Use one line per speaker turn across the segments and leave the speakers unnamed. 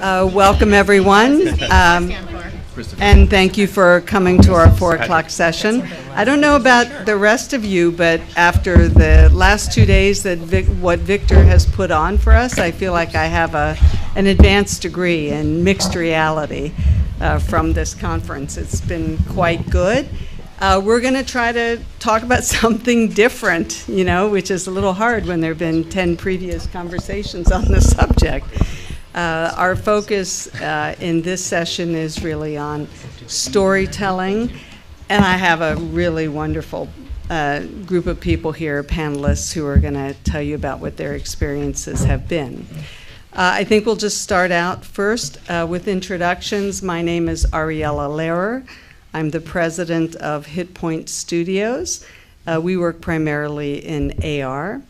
Uh, Welcome, everyone. Um, And thank you for coming to our 4 o'clock session. I don't know about the rest of you, but after the last two days that Vic, what Victor has put on for us, I feel like I have a, an advanced degree in mixed reality uh, from this conference. It's been quite good. Uh, We're going to try to talk about something different, you know, which is a little hard when there have been 10 previous conversations on the subject. Uh, Our focus uh, in this session is really on storytelling, and I have a really wonderful uh, group of people here, panelists, who are going to tell you about what their experiences have been. Uh, I think we'll just start out first uh, with introductions. My name is Ariella Lehrer. I'm the president of HitPoint Studios. Uh, We work primarily in AR.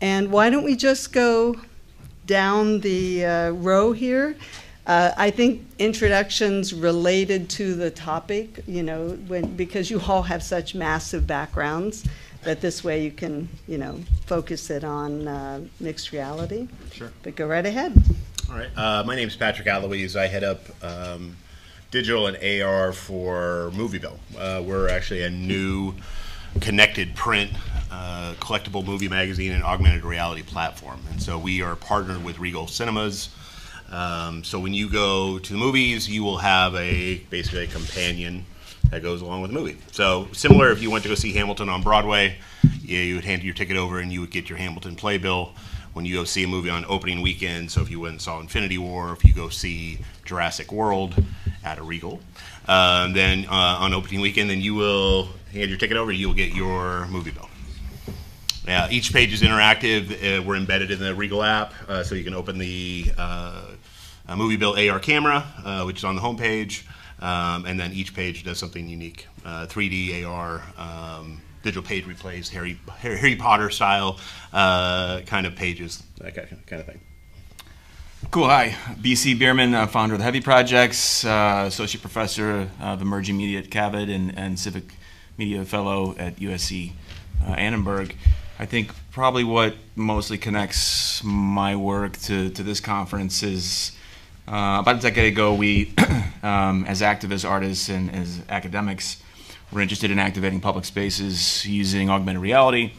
And why don't we just go down the uh, row here. Uh, I think introductions related to the topic, you know, when, because you all have such massive backgrounds, that this way you can, you know, focus it on uh, mixed reality.
Sure.
But go right ahead.
All right. Uh, my name is Patrick Aloise. I head up um, digital and AR for MovieBill. Uh, we're actually a new connected print uh, collectible movie magazine and augmented reality platform. And so we are partnered with Regal Cinemas. Um, so when you go to the movies, you will have a basically a companion that goes along with the movie. So similar, if you went to go see Hamilton on Broadway, yeah, you would hand your ticket over and you would get your Hamilton playbill. When you go see a movie on opening weekend, so if you went and saw Infinity War, if you go see Jurassic World at a Regal, uh, then uh, on opening weekend, then you will hand your ticket over, you will get your movie bill. Yeah, each page is interactive. Uh, we're embedded in the Regal app, uh, so you can open the uh, uh, Movie Bill AR camera, uh, which is on the home page, um, and then each page does something unique. Uh, 3D AR, um, digital page replays, Harry Harry Potter style uh, kind of pages, that kind of- kind of thing.
Cool. Hi, BC Biermann, uh, founder of the Heavy Projects, uh, associate professor of emerging media at Cabot, and, and civic media fellow at USC uh, Annenberg. I think probably what mostly connects my work to, to this conference is uh, about a decade ago, we, um, as activists, artists, and as academics, were interested in activating public spaces using augmented reality.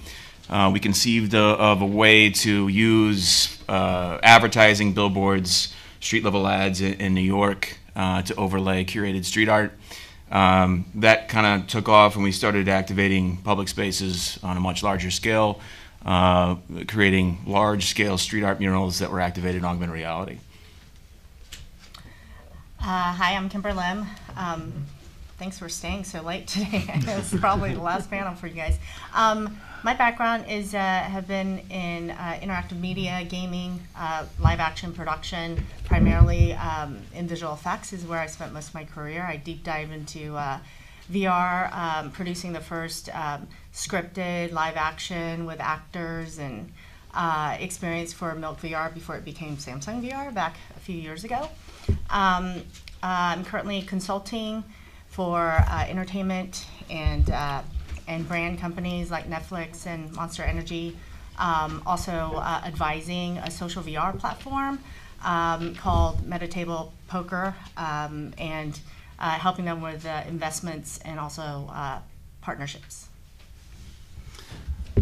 Uh, we conceived of, of a way to use uh, advertising, billboards, street level ads in, in New York uh, to overlay curated street art. Um, that kind of took off and we started activating public spaces on a much larger scale, uh, creating large scale street art murals that were activated in augmented reality.
Uh, hi, I'm Kimber Lim. Um, thanks for staying so late today. It's probably the last panel for you guys. Um, my background is uh, have been in uh, interactive media, gaming, uh, live action production, primarily um, in visual effects is where I spent most of my career. I deep dive into uh, VR, um, producing the first um, scripted live action with actors and uh, experience for Milk VR before it became Samsung VR back a few years ago. Um, uh, I'm currently consulting for entertainment and and brand companies like Netflix and Monster Energy. Um, also uh, advising a social VR platform um, called Metatable Poker um, and uh, helping them with uh, investments and also uh, partnerships.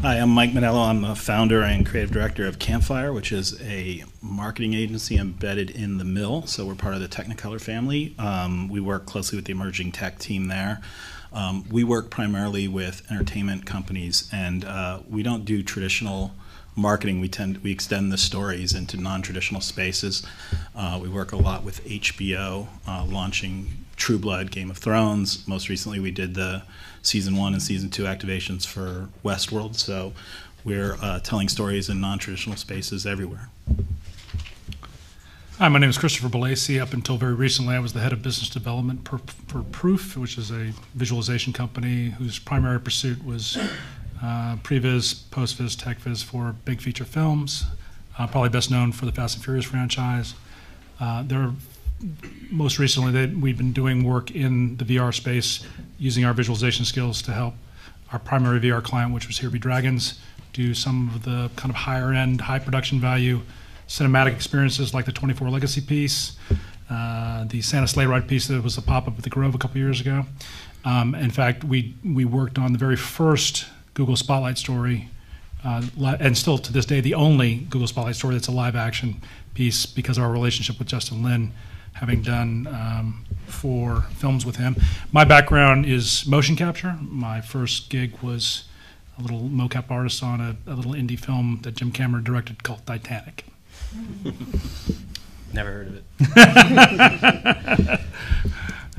Hi, I'm Mike Monello. I'm the founder and creative director of Campfire, which is a marketing agency embedded in the mill. So we're part of the Technicolor family. Um, we work closely with the emerging tech team there. Um, we work primarily with entertainment companies, and uh, we don't do traditional marketing. We tend we extend the stories into non-traditional spaces. Uh, we work a lot with HBO, uh, launching True Blood, Game of Thrones. Most recently, we did the season one and season two activations for Westworld. So we're uh, telling stories in non-traditional spaces everywhere.
Hi, my name is Christopher Belacy. Up until very recently, I was the head of business development for, for Proof, which is a visualization company whose primary pursuit was uh, previs, postvis, techvis for big feature films. Uh, probably best known for the Fast and Furious franchise. Uh, they're most recently they, we've been doing work in the VR space using our visualization skills to help our primary VR client, which was Here Be Dragons, do some of the kind of higher end, high production value cinematic experiences like the 24 Legacy piece, uh, the Santa Sleigh Ride piece that was a pop up at the Grove a couple years ago. Um, in fact, we we worked on the very first Google Spotlight story, uh, and still to this day the only Google Spotlight story that's a live action piece because of our relationship with Justin Lin, having done um, four films with him. My background is motion capture. My first gig was a little mocap artist on a, a little indie film that Jim Cameron directed called Titanic.
Never heard of it.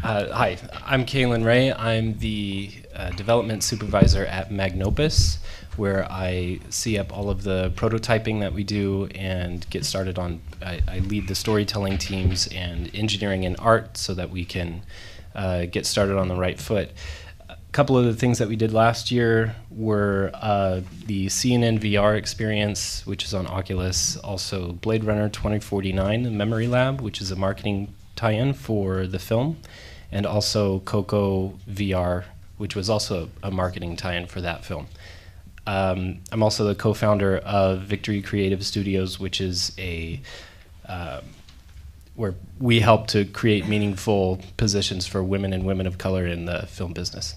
uh, hi, I'm Kalen Ray. I'm the uh, development supervisor at Magnopus, where I see up all of the prototyping that we do and get started on. I, I lead the storytelling teams and engineering and art so that we can uh, get started on the right foot. Couple of the things that we did last year were uh, the CNN VR experience, which is on Oculus, also Blade Runner 2049, the Memory Lab, which is a marketing tie in for the film, and also Coco VR, which was also a marketing tie in for that film. Um, I'm also the co founder of Victory Creative Studios, which is a uh, where we help to create meaningful positions for women and women of color in the film business.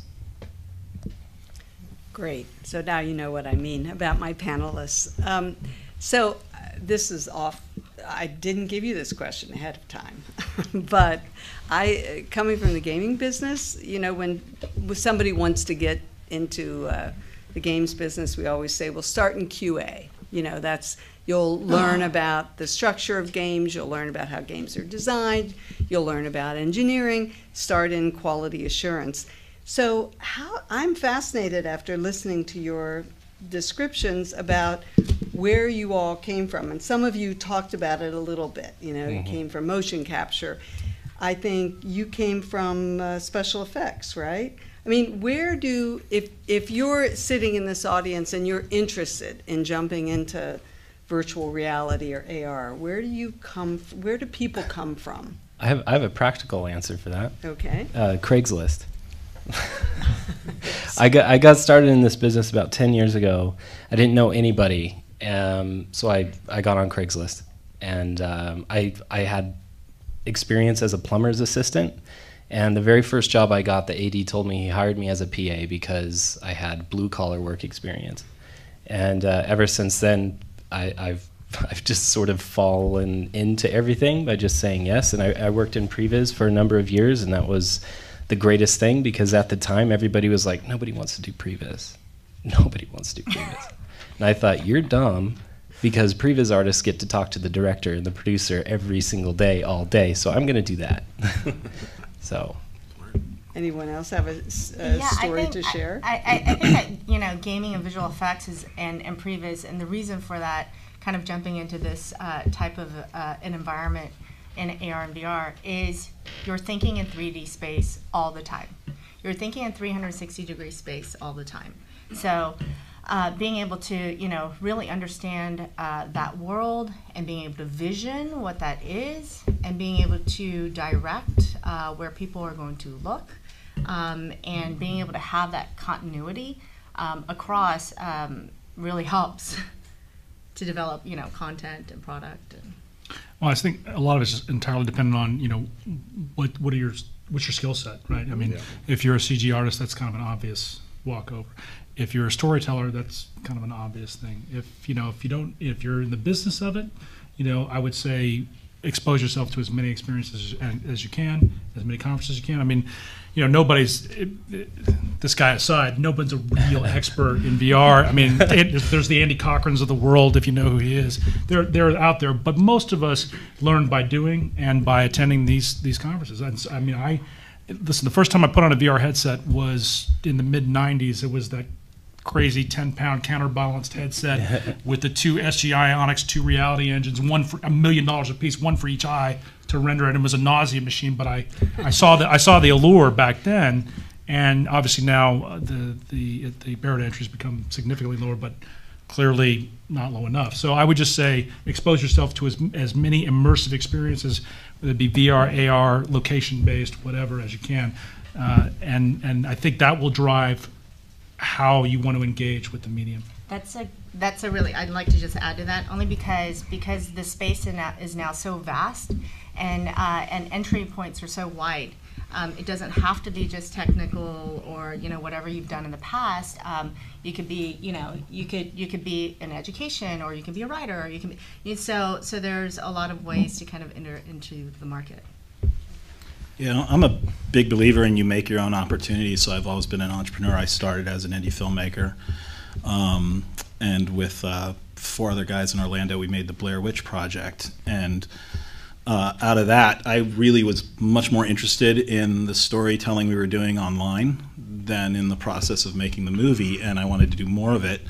Great. So now you know what I mean about my panelists. Um, so uh, this is off. I didn't give you this question ahead of time, but I, uh, coming from the gaming business, you know, when, when somebody wants to get into uh, the games business, we always say, well, start in QA. You know, that's you'll learn about the structure of games, you'll learn about how games are designed, you'll learn about engineering, start in quality assurance. So, how I'm fascinated after listening to your descriptions about where you all came from, and some of you talked about it a little bit. You know, you came from motion capture. I think you came from uh, special effects, right? I mean, where do if if you're sitting in this audience and you're interested in jumping into virtual reality or AR, where do you come? Where do people come from?
I have, I have a practical answer for that.
Okay.
Uh, Craigslist. I got I got started in this business about ten years ago. I didn't know anybody, um, so I, I got on Craigslist, and um, I I had experience as a plumber's assistant. And the very first job I got, the AD told me he hired me as a PA because I had blue collar work experience. And uh, ever since then, I, I've I've just sort of fallen into everything by just saying yes. And I, I worked in previs for a number of years, and that was the greatest thing because at the time everybody was like, nobody wants to do previs. Nobody wants to do previs. and I thought, you're dumb because previs artists get to talk to the director and the producer every single day, all day. So I'm going to do that. so
Anyone else have a, s- a
Yeah, I
story
think-
to share?
I, I, I think that you know gaming and visual effects is and and previs and the reason for that kind of jumping into this uh, type of uh, an environment in AR and VR is you're thinking in 3D space all the time. You're thinking in 360 degree space all the time. So. Uh, being able to, you know, really understand uh, that world and being able to vision what that is, and being able to direct uh, where people are going to look, um, and being able to have that continuity um, across um, really helps to develop you know content and product and
Well, I think a lot of it's just entirely dependent on you know what what are your what's your skill set, right? I mean, if you're a CG artist, that's kind of an obvious walkover. If you're a storyteller, that's kind of an obvious thing. If you know, if you don't, if you're in the business of it, you know, I would say expose yourself to as many experiences as, as you can, as many conferences as you can. I mean, you know, nobody's it, it, this guy aside, nobody's a real expert in VR. I mean, it, there's, there's the Andy Cochranes of the world, if you know who he is. They're they're out there, but most of us learn by doing and by attending these these conferences. And s- I mean, I listen. The first time I put on a VR headset was in the mid '90s. It was that crazy 10 pound counterbalanced headset with the two SGI Onyx 2 reality engines, one for a million dollars a piece, one for each eye to render it. It was a nausea machine, but I, I saw the I saw the allure back then, and obviously now uh, the the the barrier entry has become significantly lower, but clearly not low enough. So I would just say expose yourself to as as many immersive experiences, whether it be VR, AR, location based, whatever, as you can, uh, and and I think that will drive how you want to engage with the medium.
that's a that's a really I'd like to just add to that only because because the space in that is now so vast and uh, and entry points are so wide. Um, it doesn't have to be just technical or you know whatever you've done in the past. Um, you could be you know you could you could be in education or you can be a writer or you can be you know, so so there's a lot of ways to kind of enter into the market.
Yeah, I'm a big believer in you make your own opportunities. So I've always been an entrepreneur. I started as an indie filmmaker, um, and with uh, four other guys in Orlando, we made the Blair Witch Project. And uh, out of that, I really was much more interested in the storytelling we were doing online than in the process of making the movie, and I wanted to do more of it.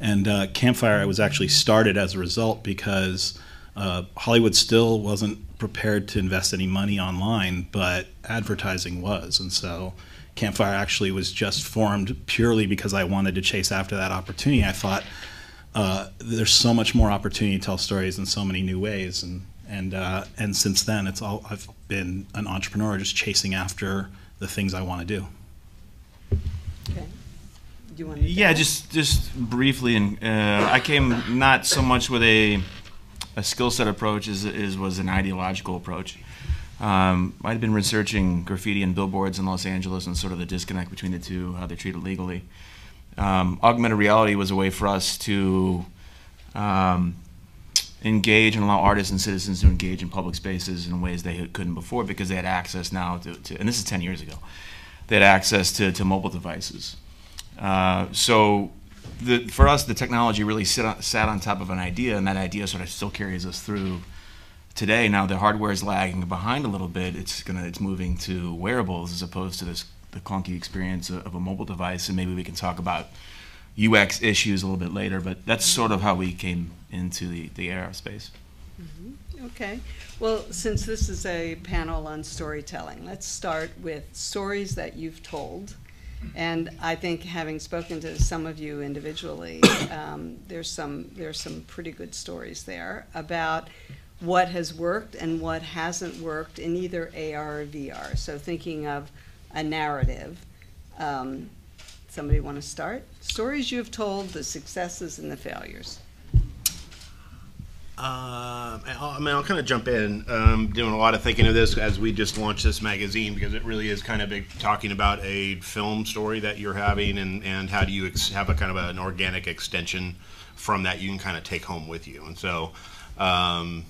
And uh, Campfire, I was actually started as a result because uh, Hollywood still wasn't prepared to invest any money online, but advertising was. And so Campfire actually was just formed purely because I wanted to chase after that opportunity. I thought uh, there's so much more opportunity to tell stories in so many new ways. And, and, uh, and since then, it's all, I've been an entrepreneur just chasing after the things I want to do.
Okay. Do you want to?
Yeah, just just briefly, and uh, I came not so much with a a skill set approach as is was an ideological approach. Um, I'd been researching graffiti and billboards in Los Angeles and sort of the disconnect between the two, how they're treated legally. Um, augmented reality was a way for us to um, engage and allow artists and citizens to engage in public spaces in ways they couldn't before because they had access now to, to and this is 10 years ago, they had access to, to mobile devices. Uh, so the, for us, the technology really sit on, sat on top of an idea, and that idea sort of still carries us through today. Now the hardware is lagging behind a little bit. It's gonna it's moving to wearables as opposed to this the clunky experience of, a mobile device, and maybe we can talk about UX issues a little bit later. But that's sort of how we came into the the space. Mm-hmm.
Okay. Well, since this is a panel on storytelling, let's start with stories that you've told. And I think having spoken to some of you individually, um, there's some, there's some pretty good stories there about what has worked and what hasn't worked in either AR or VR. So thinking of a narrative. Um, Somebody want to start? Stories you've told, the successes and the failures.
Um, I'll- mean, I'll kind of jump in. Um, doing a lot of thinking of this as we just launched this magazine because it really is kind of big, talking about a film story that you're having and, and how do you ex- have a kind of an organic extension from that you can kind of take home with you. And so um,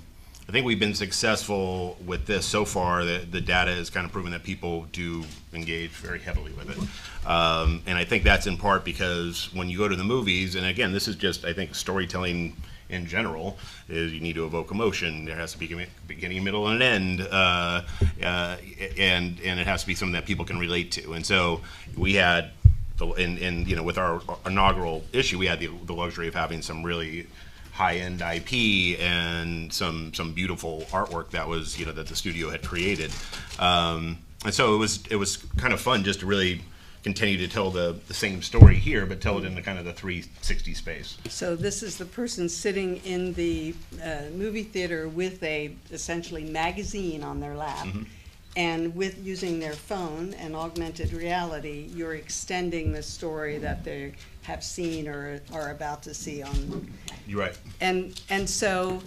I think we've been successful with this so far. The, the data has kind of proven that people do engage very heavily with it. Um, and I think that's in part because when you go to the movies, and again, this is just, I think, storytelling in general is you need to evoke emotion. There has to be a beginning, middle, and an end, uh, uh, and and it has to be something that people can relate to. And so we had, the, in, in you know, with our inaugural issue, we had the, the luxury of having some really high-end IP and some some beautiful artwork that was you know that the studio had created. Um, and so it was it was kind of fun just to really continue to tell the, the same story here, but tell it in the kind of the 360 space.
So this is the person sitting in the uh, movie theater with a essentially magazine on their lap. And with using their phone and augmented reality, you're extending the story that they have seen or are about to see on.
You're right.
And, and so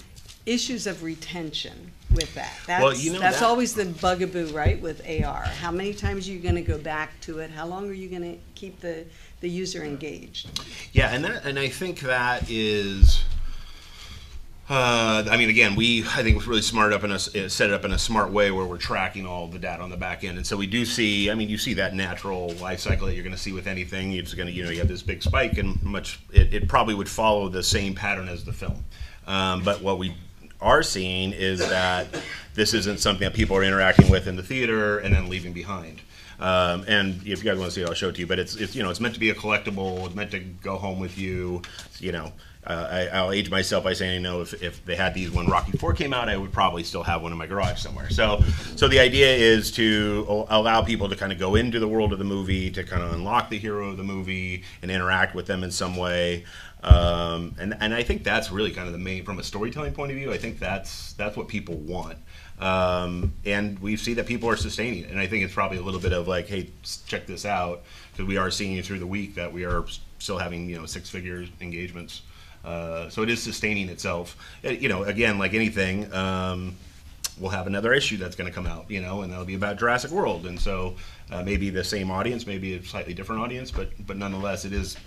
issues of retention with that.
Well,
That's,
you know
that's
that-
always the bugaboo, right, with AR. How many times are you gonna go back to it? How long are you gonna keep the, the user engaged?
Yeah, and that, and I think that is. Uh, I mean, again, we I think was really smart up in a set it up in a smart way where we're tracking all the data on the back end, and so we do see. I mean, you see that natural life cycle that you're going to see with anything. It's going to you know you have this big spike, and much it, it probably would follow the same pattern as the film. Um, but what we are seeing is that this isn't something that people are interacting with in the theater and then leaving behind. Um, and if you guys want to see it, I'll show it to you. But it's, it's you know it's meant to be a collectible. It's meant to go home with you. You know, uh, I, I'll age myself by saying, you know, if, if they had these when Rocky Four came out, I would probably still have one in my garage somewhere. So so the idea is to allow people to kind of go into the world of the movie, to kind of unlock the hero of the movie, and interact with them in some way. Um, and and I think that's really kind of the main from a storytelling point of view. I think that's that's what people want. Um, and we see that people are sustaining it. And I think it's probably a little bit of like, hey, check this out, because we are seeing through the week that we are still having you know six figure engagements Uh, so it is sustaining itself. Uh, you know, again, like anything, um, we'll have another issue that's going to come out, you know, and that'll be about Jurassic World. And so uh, maybe the same audience, maybe a slightly different audience, but but nonetheless, it is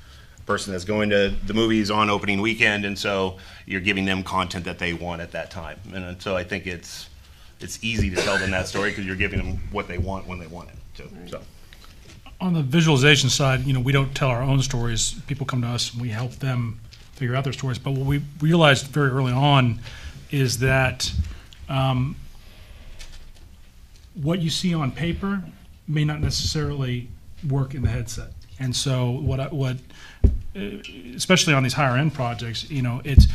person that's going to the movies on opening weekend, and so you're giving them content that they want at that time. And, and so I think it's it's easy to tell them that story because you're giving them what they want when they want it. So, so.
On the visualization side, you know, we don't tell our own stories. People come to us and we help them figure out their stories. But what we realized very early on is that um, what you see on paper may not necessarily work in the headset. And so what I, what uh, Uh, especially on these higher end projects, you know, it's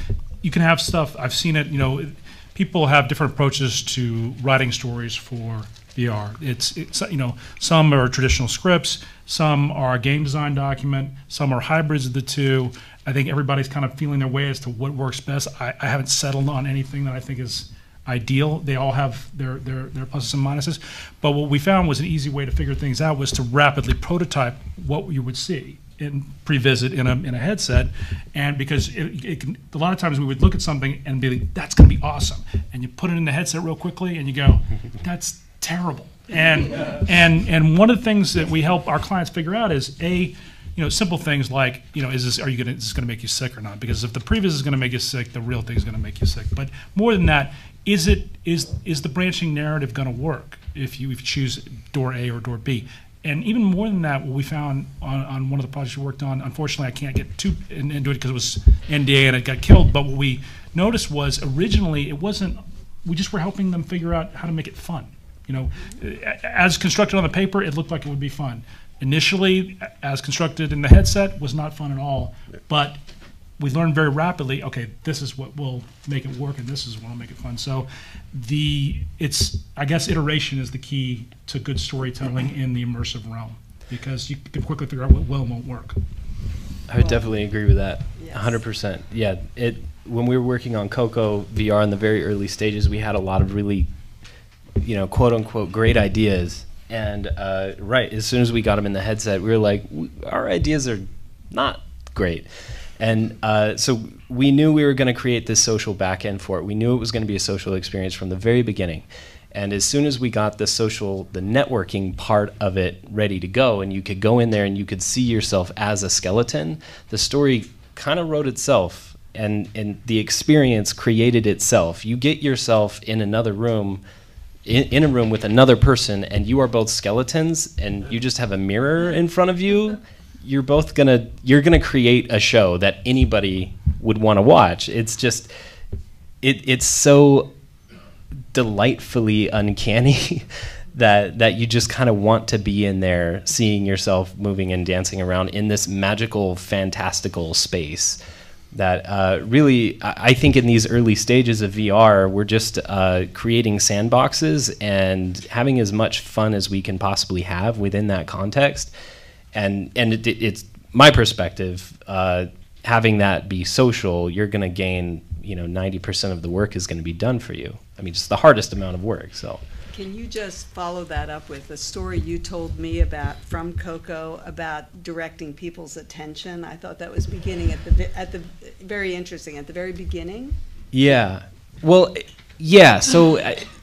you can have stuff. I've seen it. You know, people have different approaches to writing stories for VR. It's, it's you know some are traditional scripts, some are a game design document, some are hybrids of the two. I think everybody's kind of feeling their way as to what works best. I, I haven't settled on anything that I think is ideal. They all have their, their, their pluses and minuses. But what we found was an easy way to figure things out was to rapidly prototype what you would see in pre-visit in a, in a headset. And because it, it can, a lot of times we would look at something and be like, that's going to be awesome. And you put it in the headset real quickly and you go, that's terrible. And, and, and one of the things that we help our clients figure out is A, you know, simple things like, you know, is this, are you gonna, is this gonna make you sick or not? Because if the previs is gonna make you sick, the real thing is gonna make you sick. But more than that, is it, is, is the branching narrative gonna work if you, if you choose door A or door B? And even more than that, what we found on, on one of the projects we worked on, unfortunately, I can't get too into it because it was NDA and it got killed. But what we noticed was originally it wasn't. We just were helping them figure out how to make it fun. You know, as constructed on the paper, it looked like it would be fun initially, as constructed in the headset, was not fun at all. But we learned very rapidly. Okay, this is what will make it work, and this is what will make it fun. So, the it's I guess iteration is the key to good storytelling in the immersive realm because you can quickly figure out what will and won't work.
I would definitely agree with that. 100%. Yeah, it when we were working on Coco VR in the very early stages, we had a lot of really you know, quote unquote great ideas and uh, right, as soon as we got them in the headset, we were like, our ideas are not great. And uh, so we knew we were going to create this social backend for it. We knew it was going to be a social experience from the very beginning. And as soon as we got the social, the networking part of it ready to go, and you could go in there and you could see yourself as a skeleton, the story kind of wrote itself, and and the experience created itself. You get yourself in another room in, in, a room with another person and you are both skeletons and you just have a mirror in front of you you're both gonna you're gonna create a show that anybody would want to watch it's just it, it's so delightfully uncanny that that you just kind of want to be in there seeing yourself moving and dancing around in this magical fantastical space that uh, really, I think in these early stages of VR, we're just uh, creating sandboxes and having as much fun as we can possibly have within that context. And and it, it's my perspective. Uh, having that be social, you're going to gain. You know, 90% of the work is going to be done for you. I mean, just the hardest amount of work. So.
Can you just follow that up with the story you told me about from Coco about directing people's attention? I thought that was beginning at the at the very interesting at the very beginning.
Yeah. Well, yeah. So. I,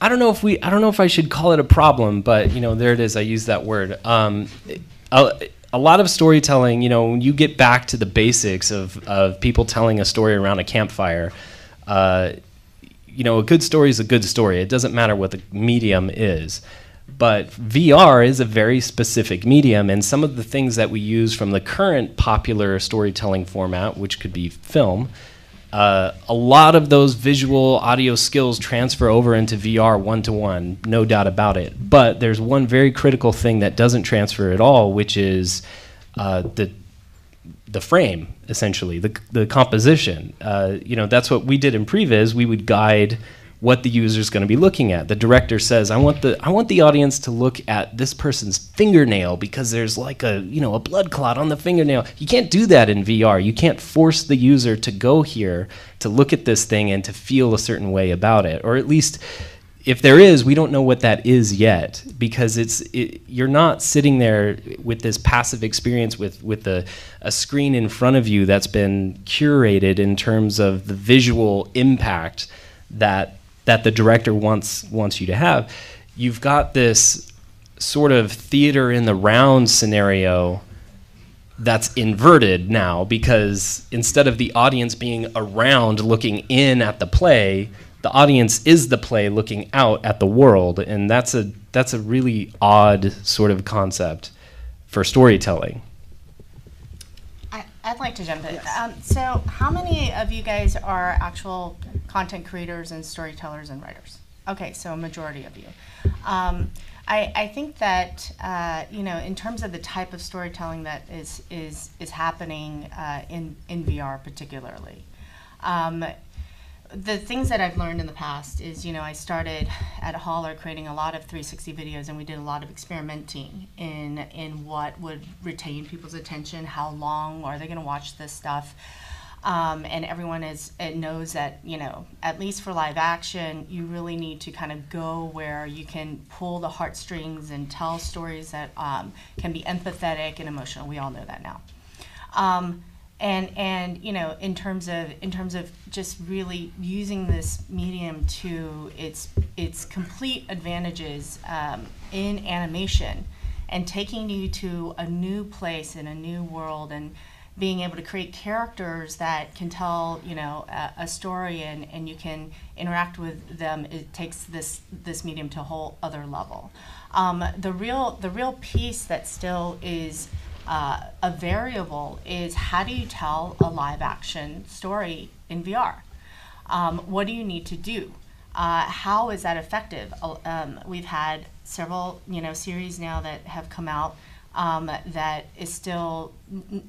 I don't know if we. I don't know if I should call it a problem, but you know, there it is. I use that word. Um, a, a lot of storytelling. You know, when you get back to the basics of of people telling a story around a campfire, uh, you know, a good story is a good story. It doesn't matter what the medium is. But VR is a very specific medium, and some of the things that we use from the current popular storytelling format, which could be film, uh, a lot of those visual audio skills transfer over into VR one to one, no doubt about it. But there's one very critical thing that doesn't transfer at all, which is uh, the the frame essentially the, the composition uh, you know that's what we did in previs we would guide what the user is going to be looking at. The director says i want the i want the audience to look at this person's fingernail because there's like a you know a blood clot on the fingernail. You can't do that in vr you can't force the user to go here to look at this thing and to feel a certain way about it. Or at least if there is, we don't know what that is yet because it's it, you're not sitting there with this passive experience with with a, a screen in front of you that's been curated in terms of the visual impact that that the director wants wants you to have. You've got this sort of theater in the round scenario that's inverted now because instead of the audience being around looking in at the play, the audience is the play looking out at the world, and that's a that's a really odd sort of concept for storytelling.
I, would like to jump in. Um, so, how many of you guys are actual content creators and storytellers and writers? Okay, so a majority of you. Um, I, I think that uh, you know, in terms of the type of storytelling that is is is happening uh, in in VR particularly, um, the things that I've learned in the past is you know I started at Holler creating a lot of 360 videos, and we did a lot of experimenting in in what would retain people's attention, how long are they going to watch this stuff. Um, and everyone is it knows that you know at least for live action you really need to kind of go where you can pull the heartstrings and tell stories that um, can be empathetic and emotional we all know that now um, and and you know in terms of in terms of just really using this medium to its its complete advantages um, in animation and taking you to a new place in a new world and being able to create characters that can tell you know a, a, story and, and you can interact with them it takes this this medium to a whole other level. Um, the real the real piece that still is uh, a variable is how do you tell a live action story in VR um, what do you need to do uh, how is that effective um, we've had several you know series now that have come out um, that is still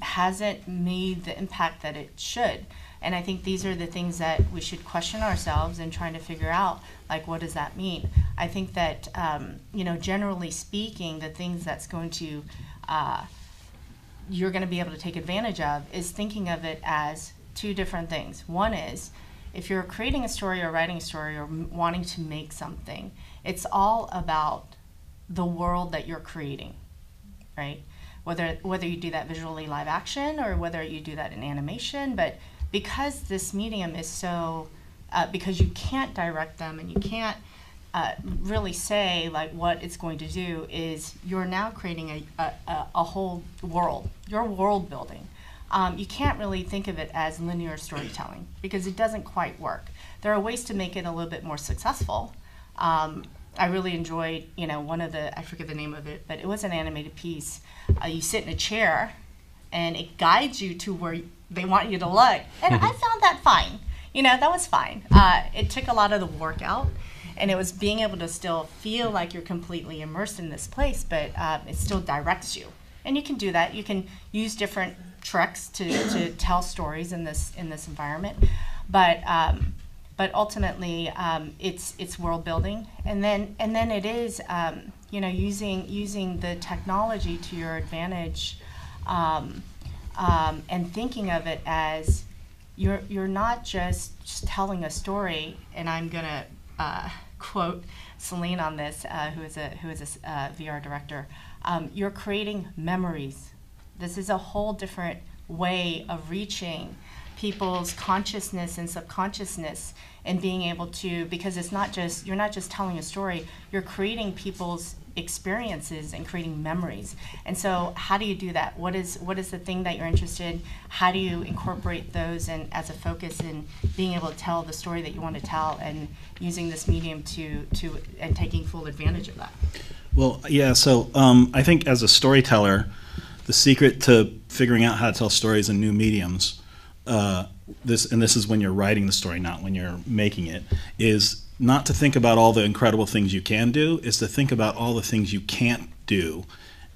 hasn't made the impact that it should. And I think these are the things that we should question ourselves and trying to figure out, like, what does that mean? I think that, um, you know, generally speaking, the things that's going to, uh, you're going to be able to take advantage of is thinking of it as two different things. One is, if you're creating a story or writing a story or wanting to make something, it's all about the world that you're creating right? Whether whether you do that visually live action or whether you do that in animation, but because this medium is so, uh, because you can't direct them and you can't uh, really say like what it's going to do is you're now creating a, a, a whole world. You're world building. Um, you can't really think of it as linear storytelling because it doesn't quite work. There are ways to make it a little bit more successful. Um, I really enjoyed, you know, one of the, I forget the name of it, but it was an animated piece. Uh, you sit in a chair and it guides you to where they want you to look. And I found that fine. You know, that was fine. Uh, it took a lot of the work out and it was being able to still feel like you're completely immersed in this place, but uh, it still directs you. And you can do that. You can use different tricks to, to tell stories in this in this environment. But um, but ultimately um, it's it's world building and then and then it is um, you know using using the technology to your advantage um, um and thinking of it as you're you're not just, just telling a story and I'm gonna uh, quote Celine on this uh, who is a who is a uh, VR director. Um, you're creating memories. This is a whole different way of reaching people's consciousness and subconsciousness and being able to because it's not just you're not just telling a story. You're creating people's experiences and creating memories. And so how do you do that? What is what is the thing that you're interested in? How do you incorporate those and as a focus in being able to tell the story that you want to tell and using this medium to to and taking full advantage of that?
Well yeah so um, i think as a storyteller the secret to figuring out how to tell stories in new mediums uh, this, and this is when you're writing the story, not when you're making it, is not to think about all the incredible things you can do, is to think about all the things you can't do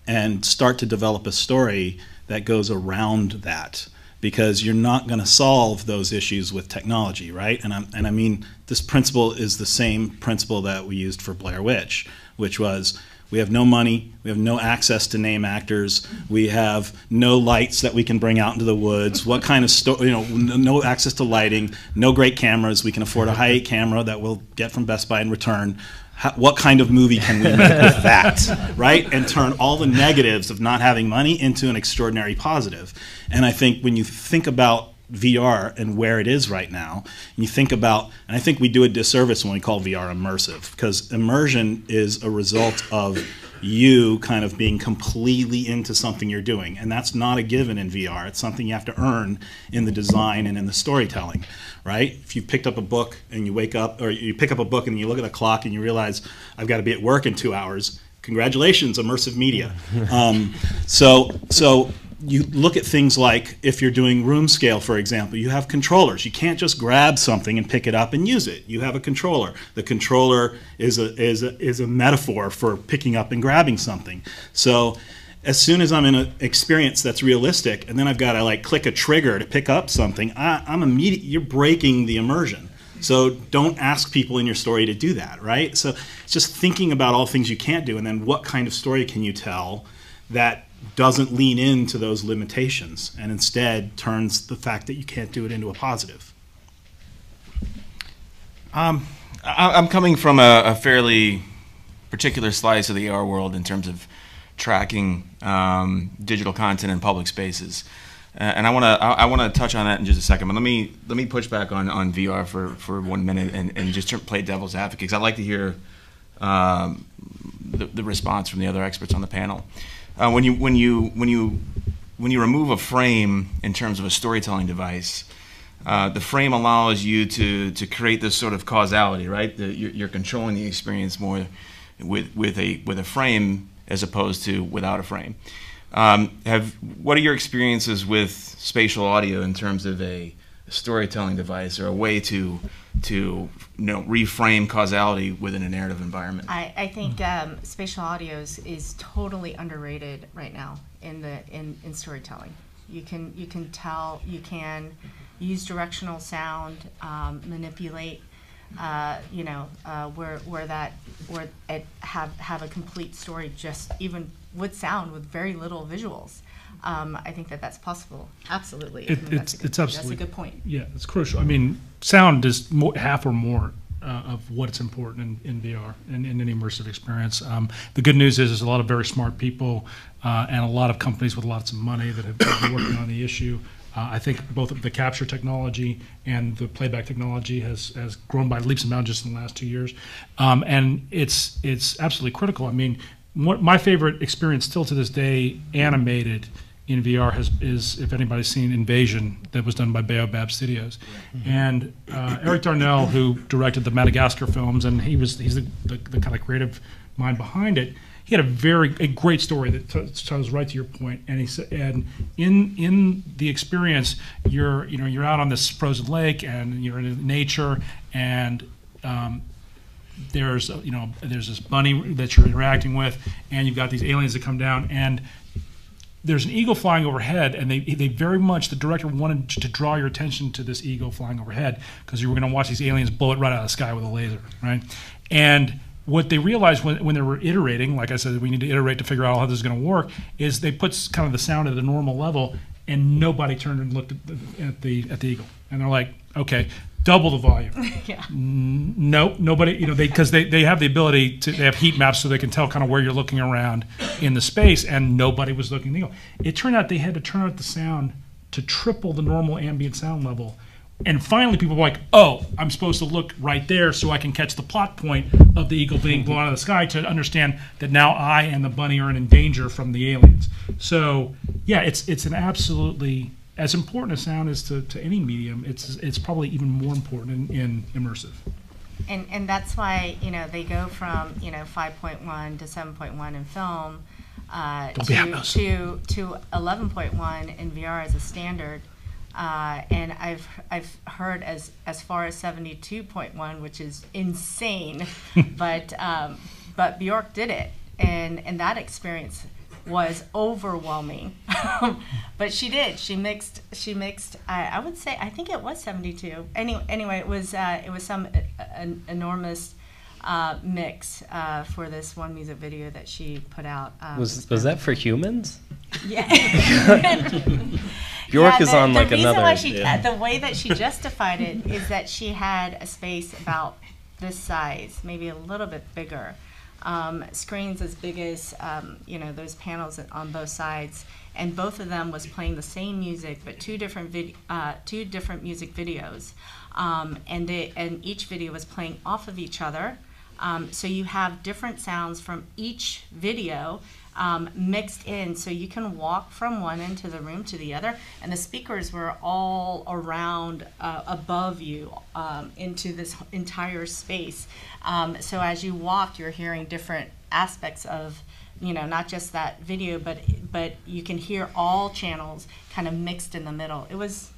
and start to develop a story that goes around that because you're not going to solve those issues with technology, right? And, i and I mean, this principle is the same principle that we used for Blair Witch, which was We have no money. We have no access to name actors. We have no lights that we can bring out into the woods. What kind of you know, no access to lighting, no great cameras. We can afford a Hi8 camera that we'll get from Best Buy in return. How, what kind of movie can we make with that, right? And turn all the negatives of not having money into an extraordinary positive. And I think when you think about VR and where it is right now. And you think about, and I think we do a disservice when we call VR immersive, because immersion is a result of you kind of being completely into something you're doing. And that's not a given in VR. It's something you have to earn in the design and in the storytelling, right? If you picked up a book and you wake up, or you pick up a book and you look at the clock and you realize, I've got to be at work in two hours, congratulations, immersive media. Um, so, so you look at things like if you're doing room scale, for example, you have controllers. You can't just grab something and pick it up and use it. You have a controller. The controller is a, is a, is a metaphor for picking up and grabbing something. So as soon as I'm in an experience that's realistic, and then I've got to like click a trigger to pick up something, I, I'm immediate. You're breaking the immersion. So don't ask people in your story to do that, right? So it's just thinking about all things you can't do, and then what kind of story can you tell that doesn't lean into those limitations and instead turns the fact that you can't do it into a positive.
Um, I, am coming from a, a, fairly particular slice of the AR world in terms of tracking um, digital content in public spaces. Uh, and I want to I, I want to touch on that in just a second, but let me let me push back on, on VR for, for one minute and, and just play devil's advocate because I'd like to hear um, the, the response from the other experts on the panel. Uh, when you when you when you when you remove a frame in terms of a storytelling device, uh, the frame allows you to to create this sort of causality, right? The, you're, you're, controlling the experience more with with a with a frame as opposed to without a frame. Um, have what are your experiences with spatial audio in terms of a storytelling device or a way to to you know reframe causality within a narrative environment.
I, I think um, spatial audio is, is totally underrated right now in the in, in storytelling. You can you can tell you can use directional sound, um, manipulate. Uh, you know uh, where where that where it have have a complete story just even with sound with very little visuals um, I think that that's possible. Absolutely.
It,
I
mean, it's,
good,
it's absolutely.
That's a good point.
Yeah, it's crucial. I mean, sound is more, half or more uh, of what's important in, in VR and in any immersive experience. Um, the good news is there's a lot of very smart people uh, and a lot of companies with lots of money that have been working on the issue. Uh, I think both the capture technology and the playback technology has, has grown by leaps and bounds just in the last two years, um, and it's it's absolutely critical. I mean, what, my favorite experience still to this day, animated, in VR has, is, if anybody's seen Invasion, that was done by Baobab Studios. And uh, Eric Darnell, who directed the Madagascar films, and he was he's the, the, the kind of creative mind behind it. He had a very a great story that tells right to your point. And he said, and in in the experience, you're you know you're out on this frozen lake and you're in nature and um, there's you know there's this bunny that you're interacting with and you've got these aliens that come down and there's an eagle flying overhead, and they they very much the director wanted to draw your attention to this eagle flying overhead because you were going to watch these aliens blow it right out of the sky with a laser, right? And what they realized when, when they were iterating, like I said, we need to iterate to figure out how this is going to work, is they put kind of the sound at a normal level, and nobody turned and looked at the, at the at the eagle, and they're like, okay, double the volume.
yeah.
No, nobody, you know, they because they, they have the ability to they have heat maps so they can tell kind of where you're looking around in the space, and nobody was looking. It turned out they had to turn out the sound to triple the normal ambient sound level. And finally, people were like, "Oh, I'm supposed to look right there so I can catch the plot point of the eagle being blown out of the sky to understand that now I and the bunny are in danger from the aliens." So, yeah, it's it's an absolutely as important as sound is to, to any medium, it's it's probably even more important in, in immersive.
And and that's why you know they go from you know 5.1 to 7.1 in film uh, to, to to 11.1 in VR as a standard. Uh, and I've I've heard as as far as 72.1, which is insane, but um, but Bjork did it, and and that experience was overwhelming. but she did. She mixed. She mixed. I, I would say. I think it was seventy two. Anyway, anyway, it was. Uh, it was some uh, enormous uh, mix uh, for this one music video that she put out. Um,
Was was that for humans?
Yeah.
Bjork
Yeah,
is
the-
on like
the reason
another.
Why she,
Yeah.
the way that she justified it is that she had a space about this size, maybe a little bit bigger. Um, screens as big as um, you know those panels on both sides, and both of them was playing the same music, but two different vid- uh, two different music videos, um, and they, and each video was playing off of each other. Um, so you have different sounds from each video um, mixed in, so you can walk from one end to the room to the other, and the speakers were all around, uh, above you, um, into this entire space. Um, so as you walked, you're hearing different aspects of, you know, not just that video, but but you can hear all channels kind of mixed in the middle. It was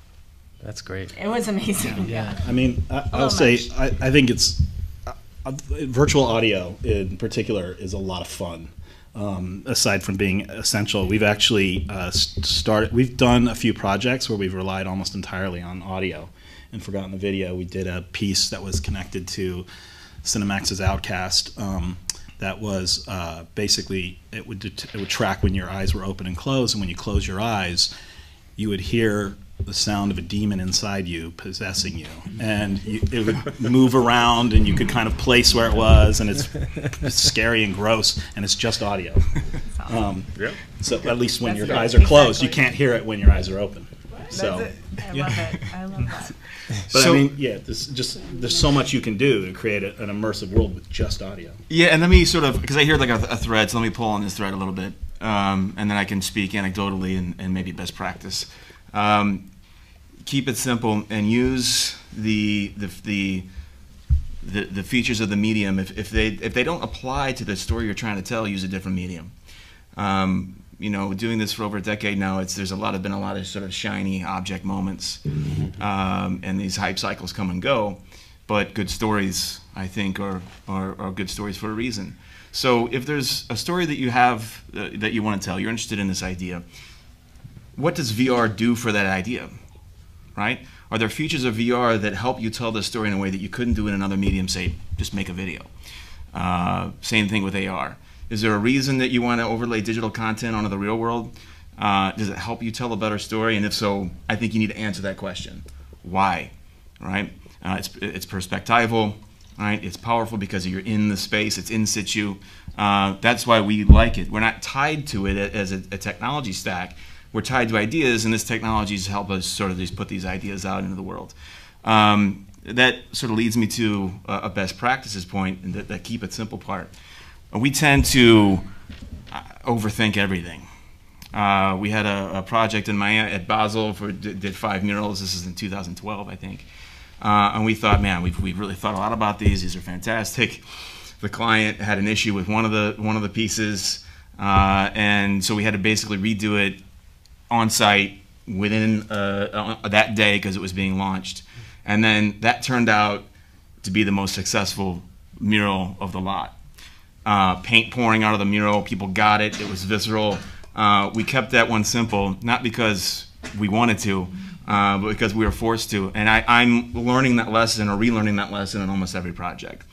That's great.
it was amazing.
Yeah.
I mean, I, i'll say. I, I think it's uh, uh, virtual audio in particular is a lot of fun. Um, aside from being essential, we've actually uh, started. We've done a few projects where we've relied almost entirely on audio and forgotten the video. We did a piece that was connected to Cinemax's Outcast. Um, that was uh, basically it would it would track when your eyes were open and closed, and when you close your eyes, you would hear the sound of a demon inside you possessing you, and you, it would move around, and you could kind of place where it was, and it's, it's scary and gross, and it's just audio. Um,
Yeah.
so at least when
That's
your
it.
eyes are closed, you can't hear it when your eyes are open. So,
That's it. I love it. I love that.
but
So-
I mean, yeah, this just there's so much you can do to create a, an immersive world with just audio.
Yeah, and let me sort of because I hear like a, a thread, so let me pull on this thread a little bit, um, and then I can speak anecdotally and, and maybe best practice. Um, keep it simple and use the the the the, the features of the medium. If, if they if they don't apply to the story you're trying to tell, use a different medium. Um, you know, doing this for over a decade now, it's there's a lot of been a lot of sort of shiny object moments, um, and these hype cycles come and go. But good stories, I think, are, are, are good stories for a reason. So if there's a story that you have uh, that you want to tell, you're interested in this idea. What does VR do for that idea? Right? Are there features of VR that help you tell the story in a way that you couldn't do in another medium? Say, just make a video. Uh, same thing with AR. Is there a reason that you want to overlay digital content onto the real world? Uh, does it help you tell a better story? And if so, I think you need to answer that question. Why? Right? Uh, it's, it's perspectival, right? It's powerful because you're in the space, it's in situ. Uh, that's why we like it. We're not tied to it as a, a technology stack. We're tied to ideas, and this technology has helped us sort of just put these ideas out into the world. Um, that sort of leads me to a, best practices point, and that, that keep it simple part. We tend to uh, overthink everything. Uh, we had a, a project in Miami at Basel for did, did five murals. This is in 2012, I think. Uh, and we thought, man, we've, we've really thought a lot about these. These are fantastic. The client had an issue with one of the one of the pieces, uh, and so we had to basically redo it on site within uh, uh, that day because it was being launched. And then that turned out to be the most successful mural of the lot. Uh, paint pouring out of the mural, people got it, it was visceral. Uh, we kept that one simple, not because we wanted to, uh, but because we were forced to. And I, I'm learning that lesson or relearning that lesson in almost every project.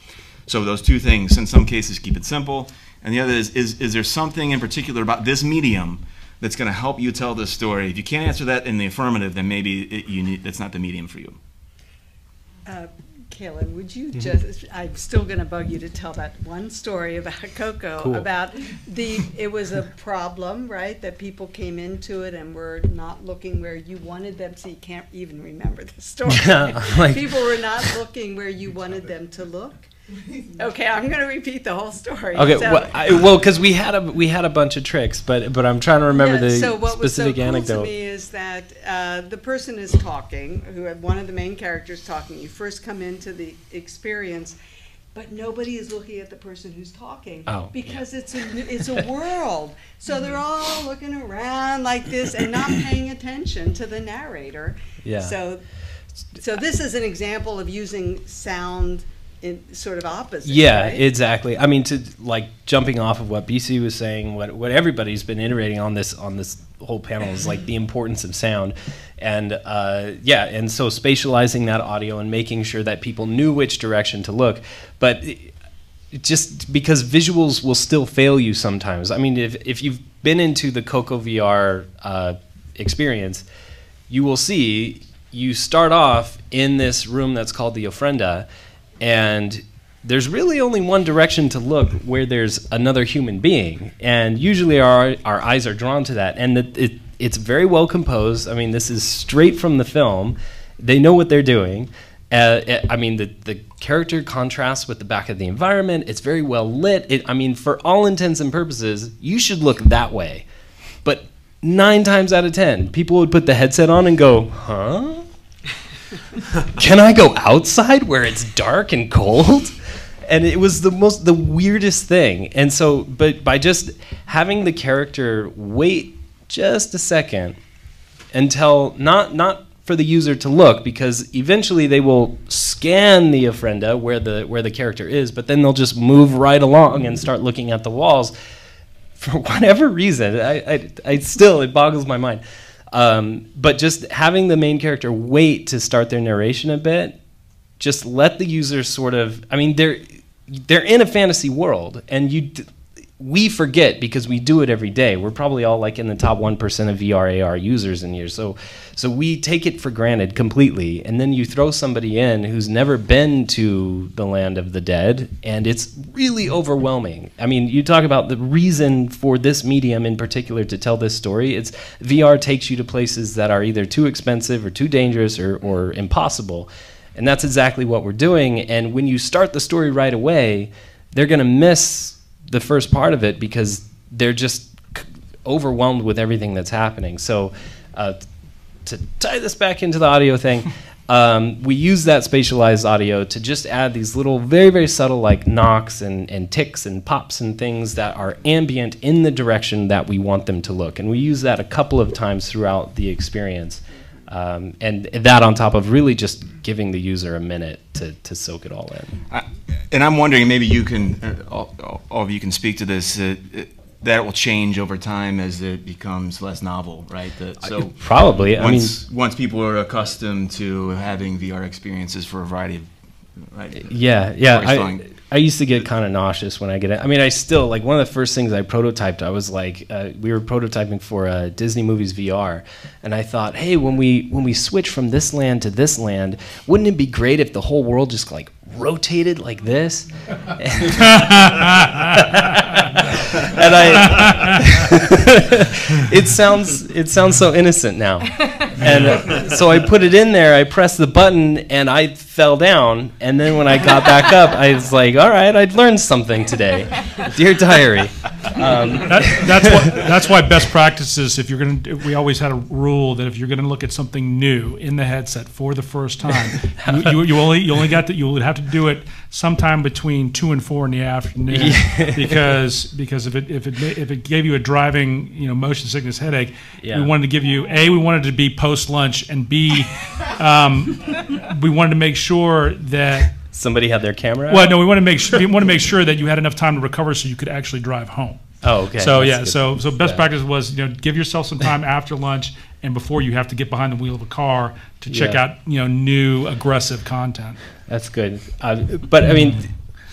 So those two things, in some cases, keep it simple. And the other is, is, is there something in particular about this medium that's going to help you tell this story? If you can't answer that in the affirmative, then maybe it, you need, it's not the medium for you.
Uh, Kaylin, would you just, I'm still going to bug you to tell that one story about Coco,
Cool.
about the, it was a problem, right? That people came into it and were not looking where you wanted them, so you can't even remember the story.
Like-
People were not looking where you wanted them to look. Okay, I'm going to repeat the whole story.
Okay,
So-
well, I, well, because we had a we had a bunch of tricks, but but I'm trying to remember
Yeah,
the
so what was so
specific
cool
anecdote.
to me is that uh, the person is talking, who one of the main characters talking. You first come into the experience, but nobody is looking at the person who's talking
Oh,
because it's a it's a world. So they're all looking around like this and not paying attention to the narrator.
Yeah.
So, so this is an example of using sound in sort of opposite.
Yeah,
right?
exactly. I mean, to like jumping off of what BC was saying, what what everybody's been iterating on this on this whole panel is like the importance of sound, and uh, yeah, and so spatializing that audio and making sure that people knew which direction to look. But just because visuals will still fail you sometimes. I mean, if, if you've been into the Coco VR uh, experience, you will see you start off in this room that's called the ofrenda, and there's really only one direction to look where there's another human being, and usually our our eyes are drawn to that, and it, it it's very well composed. I mean, this is straight from the film. They know what they're doing. Uh, I mean, the, the character contrasts with the back of the environment. It's very well lit. It, I mean, for all intents and purposes, you should look that way. But nine times out of ten, people would put the headset on and go, huh? Can I go outside where it's dark and cold? And it was the most, the weirdest thing. And so, but by just having the character wait just a second until, not, not for the user to look because eventually they will scan the ofrenda where the where the character is, but then they'll just move right along and start looking at the walls. For whatever reason, I, I, I still it boggles my mind. Um, but just having the main character wait to start their narration a bit, just let the user sort of. I mean, they're they're in a fantasy world, and you we forget because we do it every day. We're probably all like in the top 1% of VR AR users in here. So so we take it for granted completely. And then you throw somebody in who's never been to the land of the dead and it's really overwhelming. I mean, you talk about the reason for this medium in particular to tell this story. It's VR takes you to places that are either too expensive or too dangerous or, or impossible. And that's exactly what we're doing. And when you start the story right away, they're going to miss the first part of it because they're just overwhelmed with everything that's happening. So, uh, to tie this back into the audio thing, um, we use that spatialized audio to just add these little, very, very subtle, like knocks and, and ticks and pops and things that are ambient in the direction that we want them to look. And we use that a couple of times throughout the experience. Um, and that on top of really just giving the user a minute to, to soak it all in.
I, and I'm wondering, maybe you can, uh, all, all, of you can speak to this, uh, that will change over time as it becomes less novel, right?
so probably.
Once,
I mean,
once people are accustomed to having VR experiences for a variety of Right.
Yeah, yeah. I, I used to get kind of nauseous when I get it. I mean, I still like one of the first things I prototyped. I was like, uh, we were prototyping for uh, Disney Movies VR, and I thought, hey, when we when we switch from this land to this land, wouldn't it be great if the whole world just like rotated like this? and I, it sounds it sounds so innocent now, and uh, so I put it in there. I pressed the button, and I fell down. And then when I got back up, I was like, all right, I'd learned something today. Dear diary. Um,
that, that's, what, that's why best practices, if you're going to, we always had a rule that if you're going to look at something new in the headset for the first time, you, you, you, only, you only got to, you would have to do it sometime between two and four in the afternoon yeah. because, because if it, if it, if it gave you a driving, you know, motion sickness headache, yeah. we wanted to give you, A, we wanted to be post lunch and B, um, we wanted to make sure that
somebody had their camera.
Well, no, we want to make sure we want to make sure that you had enough time to recover so you could actually drive home.
Oh, okay.
So That's yeah, so so best yeah. practice was you know give yourself some time after lunch and before you have to get behind the wheel of a car to check yeah. out you know new aggressive content.
That's good. Uh, but I mean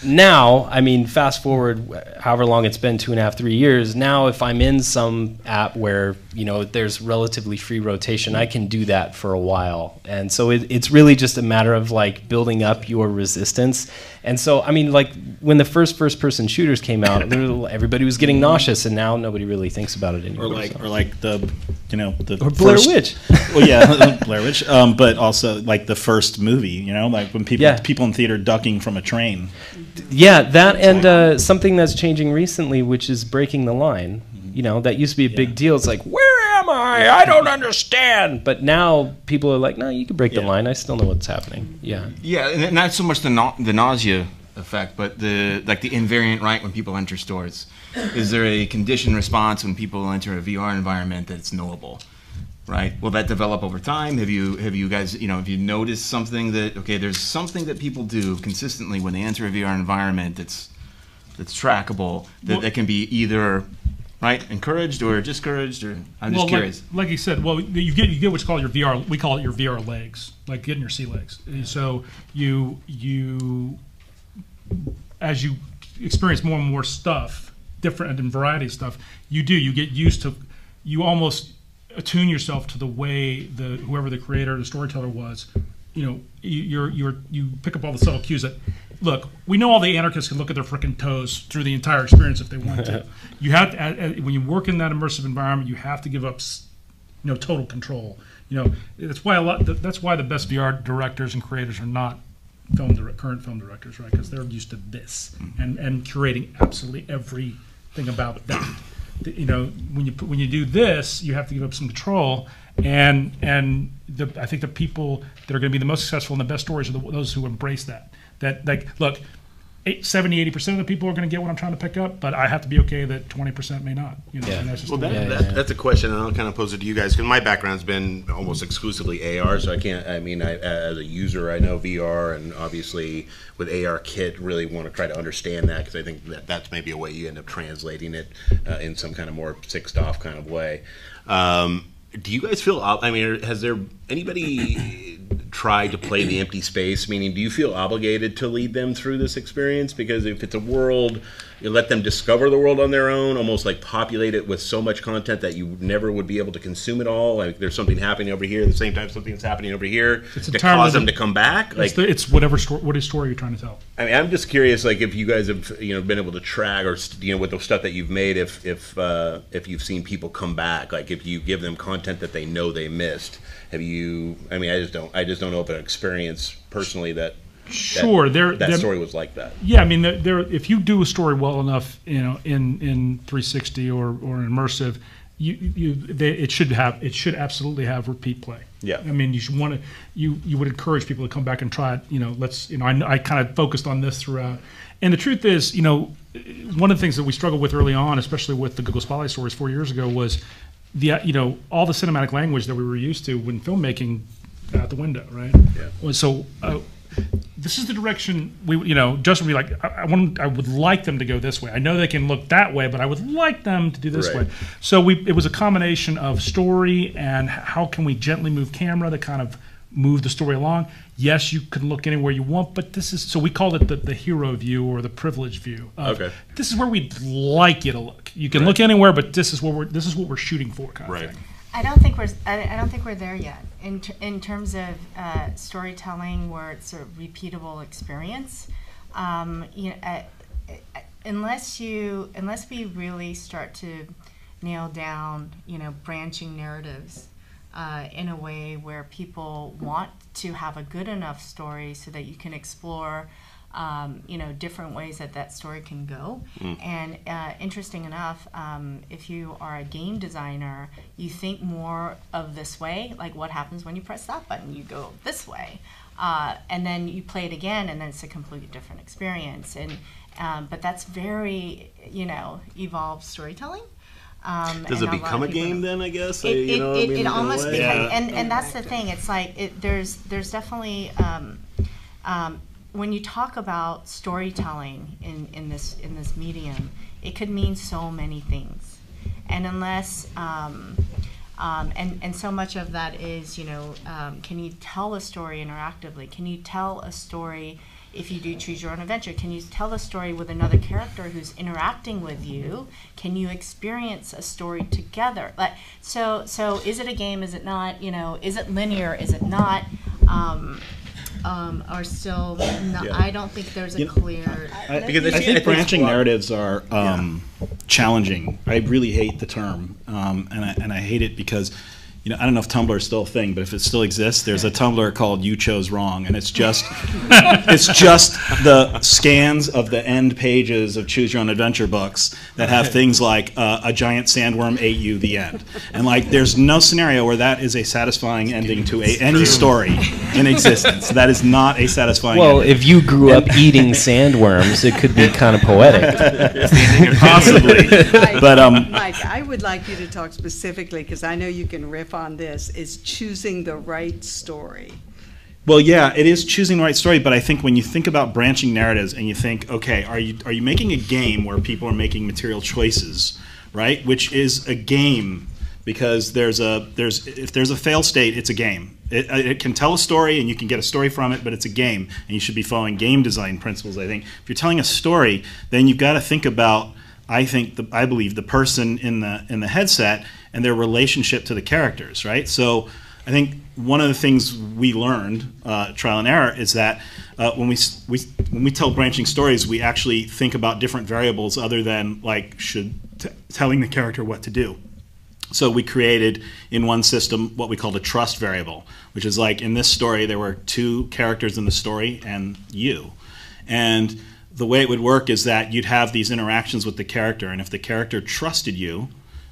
now, I mean, fast forward however long it's been, two and a half, three years. Now, if I'm in some app where you know there's relatively free rotation, I can do that for a while. And so it, it's really just a matter of like building up your resistance. And so, I mean, like when the first first-person shooters came out, everybody was getting nauseous, and now nobody really thinks about it anymore.
Or like, so. or like the, you know, the
or Blair first, Witch.
well, yeah, Blair Witch. Um, but also like the first movie, you know, like when people yeah. people in theater ducking from a train.
Yeah, that and uh, something that's changing recently, which is breaking the line. You know, that used to be a big deal. It's like, where am I? I don't understand. But now people are like, no, you can break the line. I still know what's happening. Yeah.
Yeah, and not so much the na- the nausea effect, but the like the invariant right when people enter stores. Is there a conditioned response when people enter a VR environment that's knowable? right? Will that develop over time? Have you have you guys you know have you noticed something that okay there's something that people do consistently when they enter a VR environment that's that's trackable that, well, that can be either right encouraged or discouraged or I'm just
well,
curious.
Like, like, you said, well you get you get what's called your VR we call it your VR legs like getting your sea legs. So you you as you experience more and more stuff, different and variety of stuff, you do. You get used to, you almost attune yourself to the way the whoever the creator, the storyteller was. You know, you, you're you're you pick up all the subtle cues that. Look, we know all the anarchists can look at their freaking toes through the entire experience if they want to. you have to, when you work in that immersive environment, you have to give up, you know, total control. You know, that's why a lot. That's why the best VR directors and creators are not film direct, current film directors, right? Because they're used to this mm-hmm. and and curating absolutely everything about that. You know, when you when you do this, you have to give up some control, and and the, I think the people that are going to be the most successful and the best stories are the, those who embrace that. That like, look, eight, 70, 80 percent of the people are going to get what I'm trying to pick up, but I have to be okay that twenty percent may not. You know,
Yeah.
and that's just
Well,
the
that,
it is.
that, that's a question, and I'll kind of pose it to you guys because my background's been almost exclusively AR, so I can't. I mean, I, as a user, I know VR, and obviously with ARKit, really want to try to understand that because I think that that's maybe a way you end up translating it uh, in some kind of more 6DoF kind of way. Um, do you guys feel? ob- I mean, has there anybody tried to play the empty space? Meaning, do you feel obligated to lead them through this experience? Because if it's a world, you let them discover the world on their own, almost like populate it with so much content that you never would be able to consume it all. Like there's something happening over here, at the same time something's happening over here
It's
to cause them to come back. Like
It's, the, it's whatever story, what is story you're trying to tell.
I mean, I'm just curious, like if you guys have you know been able to track or you know with the stuff that you've made, if if uh, if you've seen people come back, like if you give them content that they know they missed, have you? I mean, I just don't, I just don't know if an experience personally that that-
Sure, there-
that
there-
story was like that.
Yeah, I mean, there, there, if you do a story well enough, you know, in, in 360 or, or immersive, you, you, they, it should have, it should absolutely have repeat play.
Yeah.
I mean, you should want to, you, you would encourage people to come back and try it. You know, let's, you know, I, I kind of focused on this throughout. And the truth is, you know, one of the things that we struggled with early on, especially with the Google Spotlight stories four years ago, was the, you know, all the cinematic language that we were used to when filmmaking out the window, right?
Yeah.
So, uh, this is the direction we, you know, Justin would be like, I, I want, I would like them to go this way. I know they can look that way, but I would like them to do this
Right.
way. So we, it was a combination of story and how can we gently move camera to kind of move the story along. Yes, you can look anywhere you want, but this is, so we call it the, the hero view or the privileged view. of,
Okay.
This is where we'd like you to look. You can look anywhere, but this is what we're, this is what we're shooting for kind
Right.
of thing.
I don't think we're I, I don't think we're there yet in ter- in terms of uh, storytelling where it's a repeatable experience. Um, you know, uh, uh, unless you unless we really start to nail down you know branching narratives uh, in a way where people want to have a good enough story so that you can explore um, you know different ways that that story can go. And uh, interesting enough um, if you are a game designer you think more of this way like what happens when you press that button you go this way. Uh, and then you play it again and then it's a completely different experience. And um, but that's very you know evolved storytelling um,
Does it become a
of
game then? I guess.
it,
you
it,
I mean,
it almost
way?
becomes, and, and that's the thing. It's like it, there's there's definitely um, um, when you talk about storytelling in, in this in this medium, it could mean so many things, and unless um, um, and and so much of that is you know um, can you tell a story interactively? Can you tell a story? If you do choose your own adventure, can you tell a story with another character who's interacting with you? Can you experience a story together? Like so, so is it a game? Is it not? You know, is it linear? Is it not? Um, um, are still. No,
Yeah.
I don't think there's a
You know,
clear.
I,
Because I
I
think- I
think
think
branching
a
narratives are um, challenging. I really hate the term, um, and I, and I hate it because. You know, I don't know if Tumblr is still a thing, but if it still exists, there's a Tumblr called "You Chose Wrong," and it's just, it's just the scans of the end pages of Choose Your Own Adventure books that have things like uh, "A giant sandworm ate you," the end, and like, there's no scenario where that is a satisfying ending to a, any story in existence. That is not a satisfying.
Well,
ending.
if you grew up eating sandworms, it could be kind of poetic.
possibly.
Mike,
But, um,
Mike, I would like you to talk specifically, because I know you can riff on this, is choosing the right story.
Well, yeah, it is choosing the right story, but I think when you think about branching narratives and you think, okay, are you are you making a game where people are making material choices, right? Which is a game because there's a there's if there's a fail state, it's a game. It, uh, it can tell a story and you can get a story from it, but it's a game, and you should be following game design principles. I think if you're telling a story, then you've got to think about. I think the, I believe the person in the in the headset and their relationship to the characters, right? So I think one of the things we learned, uh, trial and error, is that uh, when we, we when we tell branching stories, we actually think about different variables other than like should telling the character what to do. So we created in one system what we called a trust variable, which is like in this story there were two characters in the story and you, and the way it would work is that you'd have these interactions with the character, and if the character trusted you,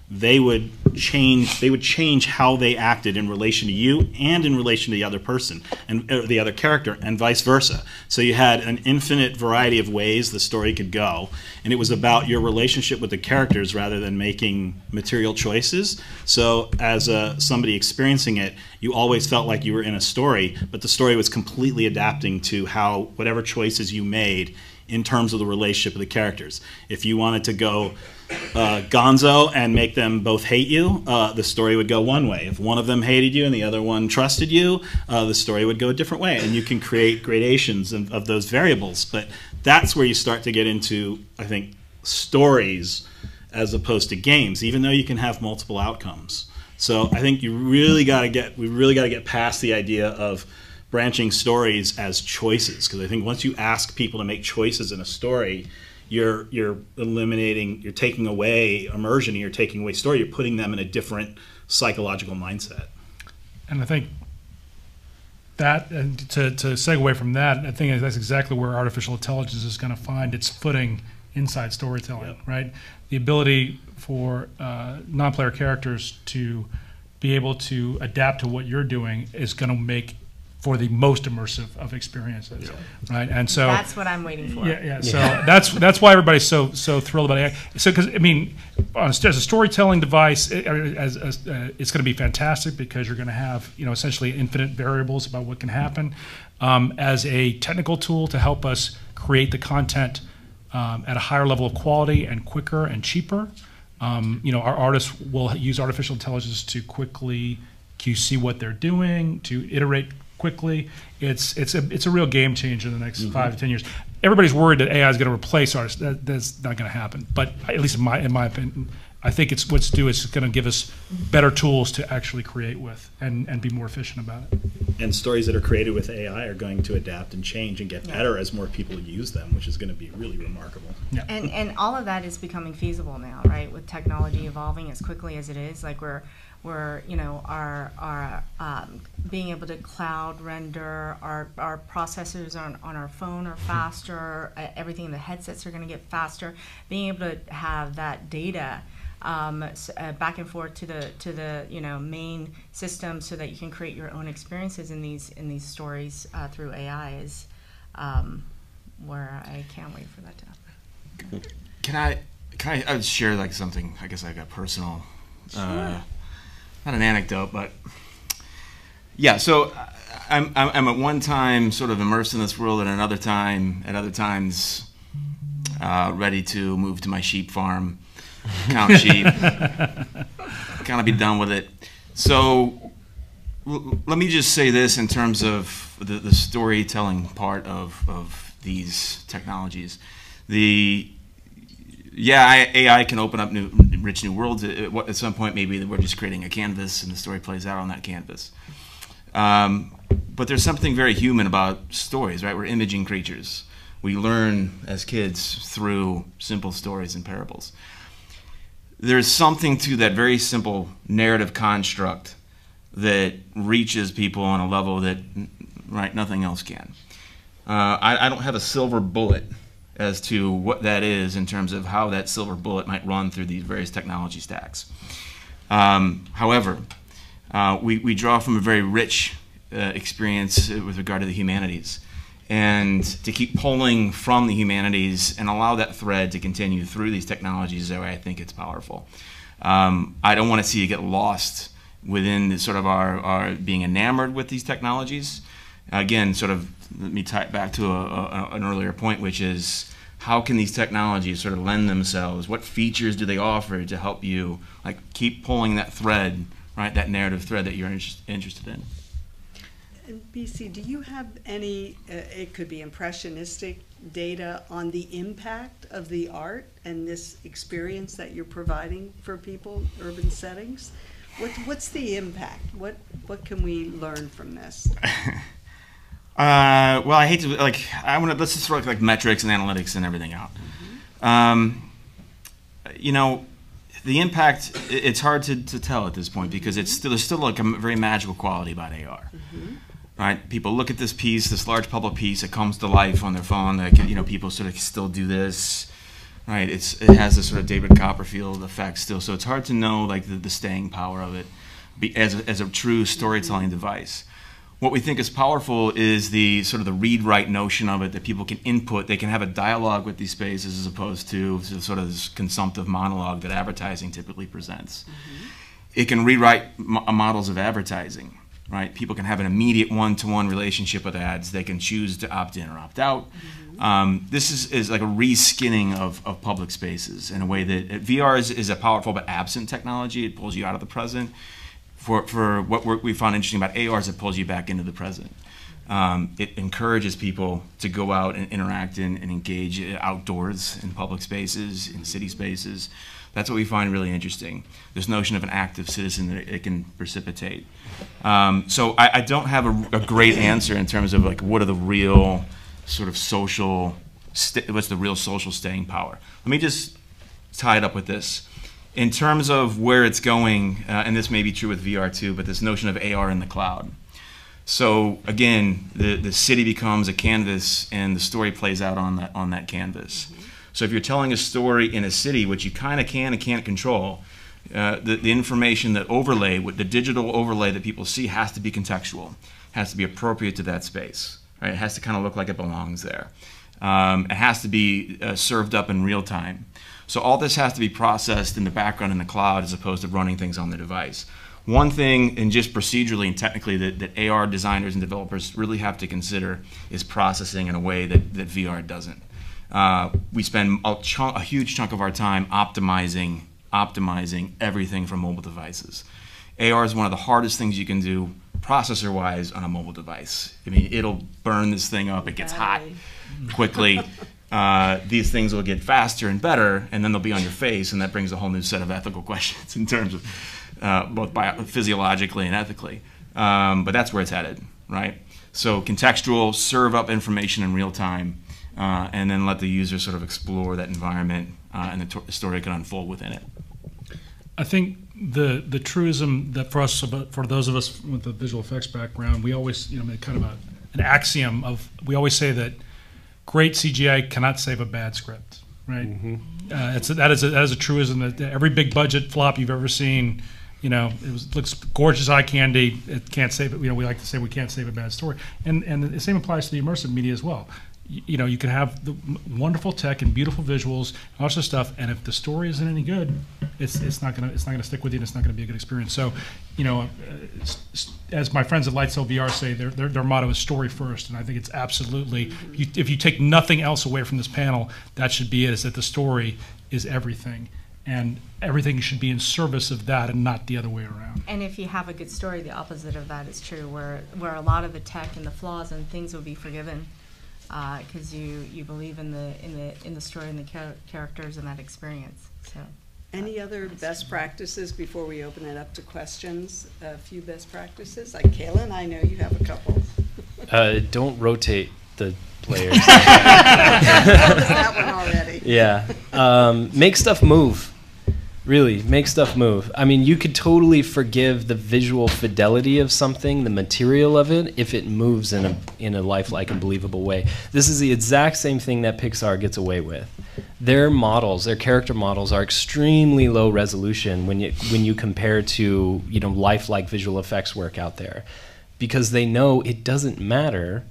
they would change they would change how they acted in relation to you and in relation to the other person and uh, the other character and vice versa. So you had an infinite variety of ways the story could go and it was about your relationship with the characters rather than making material choices. So as a, somebody experiencing it you always felt like you were in a story but the story was completely adapting to how whatever choices you made in terms of the relationship of the characters if you wanted to go uh, Gonzo and make them both hate you, uh, the story would go one way. If one of them hated you and the other one trusted you, uh, the story would go a different way. And you can create gradations of, of, those variables. But that's where you start to get into, I think, stories as opposed to games, even though you can have multiple outcomes. So I think you really got to get, we really got to get past the idea of branching stories as choices. Because I think once you ask people to make choices in a story, you're you're eliminating, you're taking away immersion, you're taking away story, you're putting them in a different psychological mindset.
And I think that, and to, to segue from that, I think that's exactly where artificial intelligence is going to find its footing inside storytelling, yep. right? The ability for uh, non-player characters to be able to adapt to what you're doing is going to make for the most immersive of experiences, yeah. right? And so
that's what I'm waiting for.
Yeah, yeah. So that's that's why everybody's so so thrilled about AI. So because I mean, as a storytelling device, it, as, as uh, it's going to be fantastic because you're going to have you know essentially infinite variables about what can happen. Um, as a technical tool to help us create the content um, at a higher level of quality and quicker and cheaper. Um, you know, our artists will use artificial intelligence to quickly QC what they're doing, to iterate quickly. It's it's a it's a real game changer in the next mm-hmm. five to ten years. Everybody's worried that AI is going to replace artists. That, that's not going to happen. But at least in my in my opinion, I think it's what's do is going to give us better tools to actually create with and and be more efficient about it.
And stories that are created with AI are going to adapt and change and get yeah. better as more people use them, which is going to be really remarkable.
Yeah. And and all of that is becoming feasible now, right? With technology evolving as quickly as it is, like we're where you know our our um, being able to cloud render our our processors on, on our phone are faster uh, everything in the headsets are going to get faster being able to have that data um, uh, back and forth to the to the you know main system so that you can create your own experiences in these in these stories uh, through AI is um, where I can't wait for that to happen.
Can I can I, I share like something? I guess I got personal. Uh, sure not an anecdote, but yeah. So I'm, I'm at one time sort of immersed in this world, and another time, at other times, uh, ready to move to my sheep farm, count sheep, kind of be done with it. So let me just say this in terms of the, the storytelling part of, of these technologies. The yeah, AI can open up new, rich new worlds. At, some point, maybe we're just creating a canvas, and the story plays out on that canvas. Um, but there's something very human about stories, right? We're imaging creatures. We learn as kids through simple stories and parables. There's something to that very simple narrative construct that reaches people on a level that, right, nothing else can. Uh, I, I don't have a silver bullet as to what that is in terms of how that silver bullet might run through these various technology stacks. Um, however, uh, we, we draw from a very rich uh, experience with regard to the humanities. And to keep pulling from the humanities and allow that thread to continue through these technologies, I think it's powerful. Um, I don't want to see it get lost within sort of our, our being enamored with these technologies. Again, sort of let me tie it back to a, a, an earlier point, which is how can these technologies sort of lend themselves? What features do they offer to help you like keep pulling that thread, right? That narrative thread that you're inter- interested in.
And BC, do you have any, uh, it could be impressionistic data on the impact of the art and this experience that you're providing for people, urban settings? What, what's the impact? What, what can we learn from this?
Uh, well, I hate to like. I want to let's just throw like metrics and analytics and everything out. Um, you know, the impact. It's hard to, to tell at this point because it's still there's still like a very magical quality about AR. Right? People look at this piece, this large public piece. It comes to life on their phone. Like you know, people sort of still do this. Right? It's it has this sort of David Copperfield effect still. So it's hard to know like the, the staying power of it, be, as a, as a true storytelling device what we think is powerful is the sort of the read write notion of it that people can input. They can have a dialogue with these spaces as opposed to sort of this consumptive monologue that advertising typically presents. Mm-hmm. It can rewrite mo- uh, models of advertising right? People can have an immediate one-to-one relationship with ads. They can choose to opt in or opt out. Mm-hmm. Um, this is, is like a reskinning of, of public spaces in a way that uh, vr is, is a powerful but absent technology. It pulls you out of the present for, for what we found interesting about AR is it pulls you back into the present. Um, it encourages people to go out and interact and, and engage outdoors in public spaces, in city spaces. That's what we find really interesting. This notion of an active citizen that it can precipitate. Um, so I, I don't have a, a great answer in terms of like what are the real sort of social, what's the real social staying power. Let me just tie it up with this in terms of where it's going, uh, and this may be true with VR too, but this notion of AR in the cloud. So again, the, the city becomes a canvas, and the story plays out on that on that canvas. So if you're telling a story in a city, which you kind of can and can't control, uh, the, the information that overlay, with the digital overlay that people see, has to be contextual, has to be appropriate to that space. Right? It has to kind of look like it belongs there. Um, it has to be uh, served up in real time. So all this has to be processed in the background in the cloud as opposed to running things on the device. One thing, and just procedurally and technically, that, that AR designers and developers really have to consider is processing in a way that, that VR doesn't. Uh, we spend a, chunk, a huge chunk of our time optimizing, optimizing everything from mobile devices. AR is one of the hardest things you can do processor-wise on a mobile device. I mean, it'll burn this thing up. It gets hot quickly. Uh, these things will get faster and better, and then they'll be on your face, and that brings a whole new set of ethical questions in terms of uh, both bio- physiologically and ethically. Um, but that's where it's headed, right? So contextual, serve up information in real time, uh, and then let the user sort of explore that environment, uh, and the to- story can unfold within it.
I think the the truism that for us, for those of us with a visual effects background, we always, you know, kind of a, an axiom of we always say that great CGI cannot save a bad script, right? Uh, it's a, that is a, that is a truism that every big budget flop you've ever seen, you know, it was, looks gorgeous eye candy. It can't save it. You know, we like to say we can't save a bad story, and and the same applies to the immersive media as well. You, know, you can have the wonderful tech and beautiful visuals, and all this stuff, and if the story isn't any good, it's it's not gonna it's not gonna stick with you, and it's not gonna be a good experience. So, you know, uh, as my friends at Lightsail VR say, their, their their motto is story first, and I think it's absolutely. If you, if you take nothing else away from this panel, that should be it. Is that the story is everything, and everything should be in service of that, and not the other way around.
And if you have a good story, the opposite of that is true, where where a lot of the tech and the flaws and things will be forgiven, because you you believe in the in the in the story and the char- characters and that experience. So.
Any other best practices before we open it up to questions? A few best practices, like Kaylin, I know you have a couple.
Uh, don't rotate the players.
That one already.
yeah. Um, make stuff move. Really, make stuff move. I mean, you could totally forgive the visual fidelity of something, the material of it, if it moves in a in a lifelike and believable way. This is the exact same thing that Pixar gets away with. Their models, their character models, are extremely low resolution when you when you compare to you know lifelike visual effects work out there, because they know it doesn't matter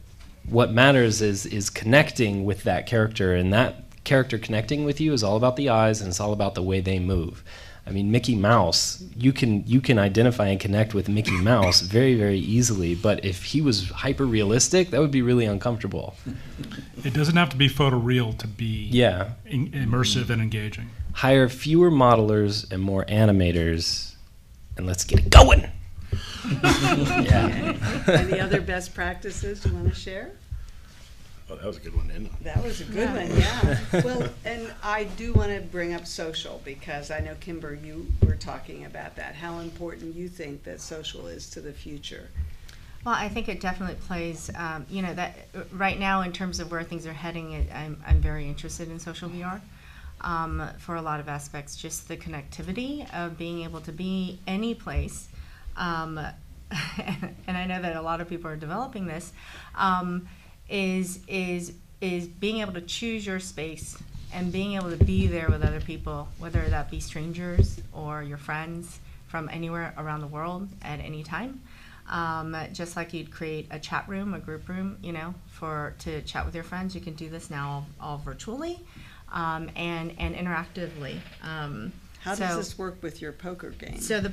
what matters is is connecting with that character and that character connecting with you is all about the eyes and it's all about the way they move I mean, Mickey Mouse, you can you can identify and connect with Mickey Mouse very very easily. But if he was hyper realistic, that would be really uncomfortable.
It doesn't have to be photoreal to be
Yeah,
in- immersive and engaging.
hire fewer modelers and more animators, and let's get it going. yeah.
Any other best practices you want to share?
Oh, that was a good one, didn't it?
That was a good one, yeah. Well, and I do want to bring up social because I know Kimber, you were talking about that. How important you think that social is to the future?
Well, I think it definitely plays, um, you know, that uh, right now in terms of where things are heading, it, I'm, I'm very interested in social VR um, for a lot of aspects. Just the connectivity of being able to be any place. Um, and I know that a lot of people are developing this. Um, is is is being able to choose your space and being able to be there with other people, whether that be strangers or your friends from anywhere around the world at any time. Um, just like you'd create a chat room, a group room, you know, for to chat with your friends, you can do this now all, all virtually um, and and interactively. Um,
How does
so-
this work with your poker game?
so the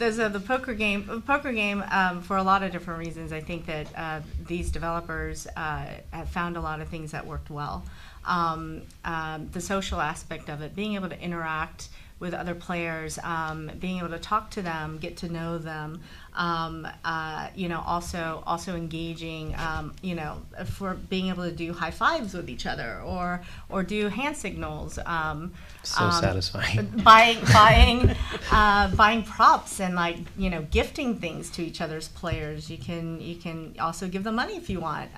a, the poker game the poker game um, for a lot of different reasons. I think that uh, these developers uh, have found a lot of things that worked well. Um, um, the social aspect of it, being able to interact with other players, um, being able to talk to them, get to know them. Um, uh, you know, also also engaging. Um, you know, for being able to do high fives with each other or or do hand signals. Um,
So
um,
satisfying.
buying buying uh, buying props and like you know gifting things to each other's players. You can you can also give them money if you want.